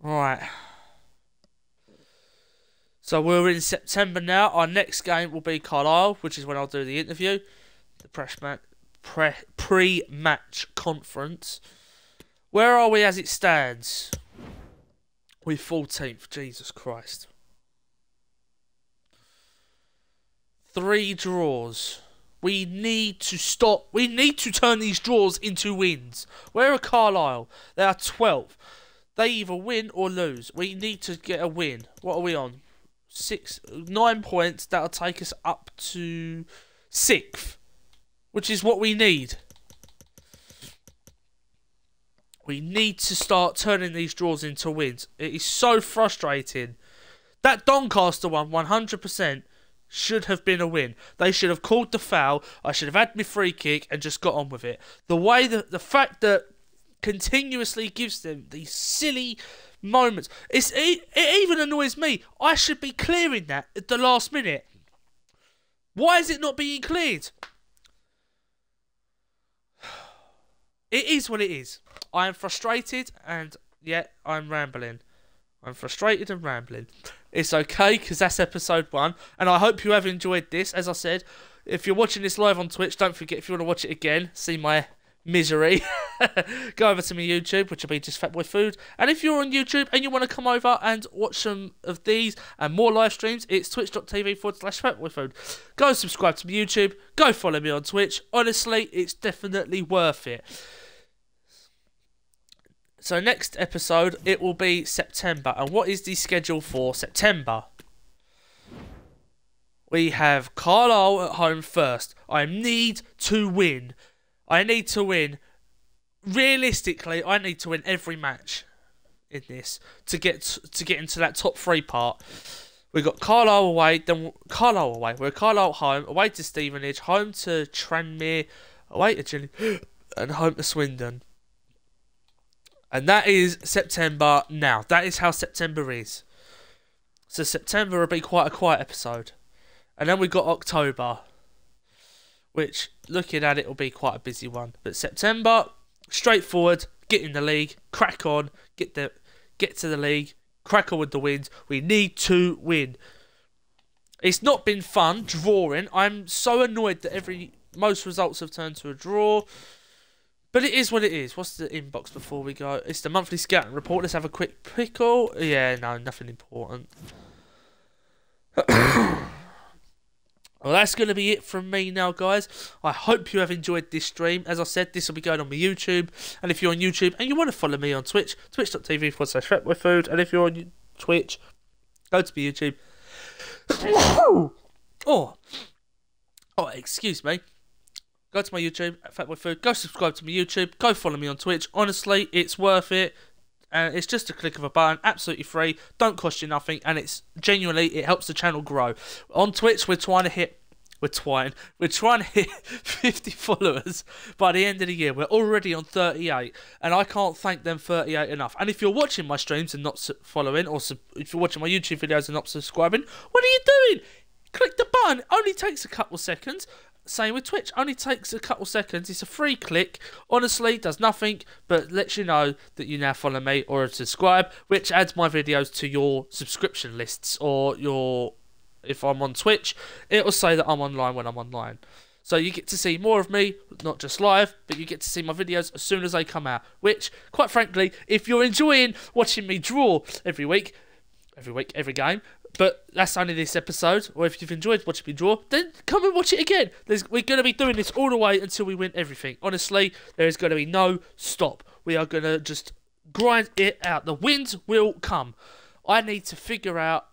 Right. So we're in September now. Our next game will be Carlisle, which is when I'll do the interview, the press match pre pre-match conference. Where are we as it stands? We're 14th. Jesus Christ. Three draws. We need to stop. We need to turn these draws into wins. Where are Carlisle? They are 12th. They either win or lose. We need to get a win. What are we on? Six, nine points. That'll take us up to sixth, which is what we need. We need to start turning these draws into wins. It is so frustrating. That Doncaster one, 100%, should have been a win. They should have called the foul. I should have had my free kick and just got on with it. The way that the fact that continuously gives them these silly moments. It's it, it even annoys me. I should be clearing that at the last minute. Why is it not being cleared? *sighs* It is what it is. I am frustrated and yet I'm rambling. I'm frustrated and rambling. It's okay because that's episode one, and I hope you have enjoyed this. As I said, if you're watching this live on Twitch, don't forget if you want to watch it again, see my misery, *laughs* go over to my YouTube, which will be just Fatboy Food. And if you're on YouTube and you want to come over and watch some of these and more live streams, it's twitch.tv forward slash Fatboy Food. Go subscribe to my YouTube, go follow me on Twitch. Honestly, it's definitely worth it. So next episode it will be September, and what is the schedule for September? We have Carlisle at home first. I need to win. I need to win. Realistically, I need to win every match in this to get to get into that top three part. We got Carlisle away, then Carlisle away. We're Carlisle home, away to Stevenage, home to Tranmere, away to Gillingham, *gasps* and home to Swindon. And that is September now. That is how September is. So September will be quite a quiet episode. And then we got October, which looking at it will be quite a busy one. But September, straightforward, get in the league, crack on, get the get to the league, crack on with the wins. We need to win. It's not been fun drawing. I'm so annoyed that every most results have turned to a draw. But it is what it is. What's the inbox before we go? It's the monthly scouting report. Let's have a quick pickle. Yeah, no, nothing important. *coughs* Well, that's going to be it from me now, guys. I hope you have enjoyed this stream. As I said, this will be going on my YouTube. And if you're on YouTube and you want to follow me on Twitch, twitch.tv forward slash food. And if you're on Twitch, go to my YouTube. *coughs* oh, oh, excuse me. Go to my YouTube, uh, Fatboy Food. Go subscribe to my YouTube. Go follow me on Twitch. Honestly, it's worth it. And it's just a click of a button, absolutely free, don't cost you nothing, and it's genuinely it helps the channel grow. On Twitch, we're trying to hit we're trying we're trying to hit *laughs* 50 followers by the end of the year. We're already on 38, and I can't thank them 38 enough. And if you're watching my streams and not following, or if you're watching my YouTube videos and not subscribing, what are you doing? Click the button. It only takes a couple seconds. Same with Twitch, only takes a couple seconds. It's a free click. Honestly, does nothing but lets you know that you now follow me or subscribe, which adds my videos to your subscription lists or your. If I'm on Twitch, it'll say that I'm online when I'm online. So you get to see more of me, not just live, but you get to see my videos as soon as they come out. Which, quite frankly, if you're enjoying watching me draw every week, every week, every game, but that's only this episode. Or if you've enjoyed watching me draw, then come and watch it again. There's, we're going to be doing this all the way until we win everything. Honestly, there is going to be no stop. We are going to just grind it out. The wins will come. I need to figure out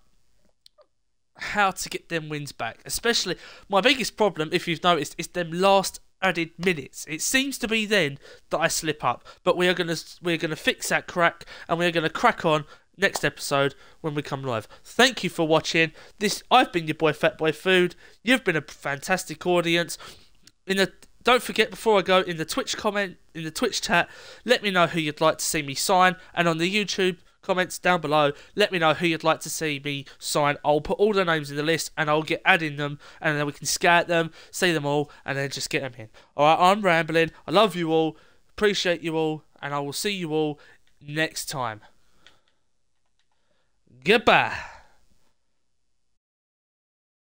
how to get them wins back. Especially, my biggest problem, if you've noticed, is them last added minutes. It seems to be then that I slip up, but we are gonna we're gonna fix that crack, and we're gonna crack on next episode when we come live. Thank you for watching. This I've been your boy Fatboy Food. You've been a fantastic audience. In the don't forget before I go in the Twitch comment in the Twitch chat, let me know who you'd like to see me sign, and on the YouTube comments down below, let me know who you'd like to see me sign. I'll put all the names in the list, and I'll get adding them, and then we can scout them, see them all, and then just get them in. All right, I'm rambling. I love you all, appreciate you all, and I will see you all next time. Goodbye.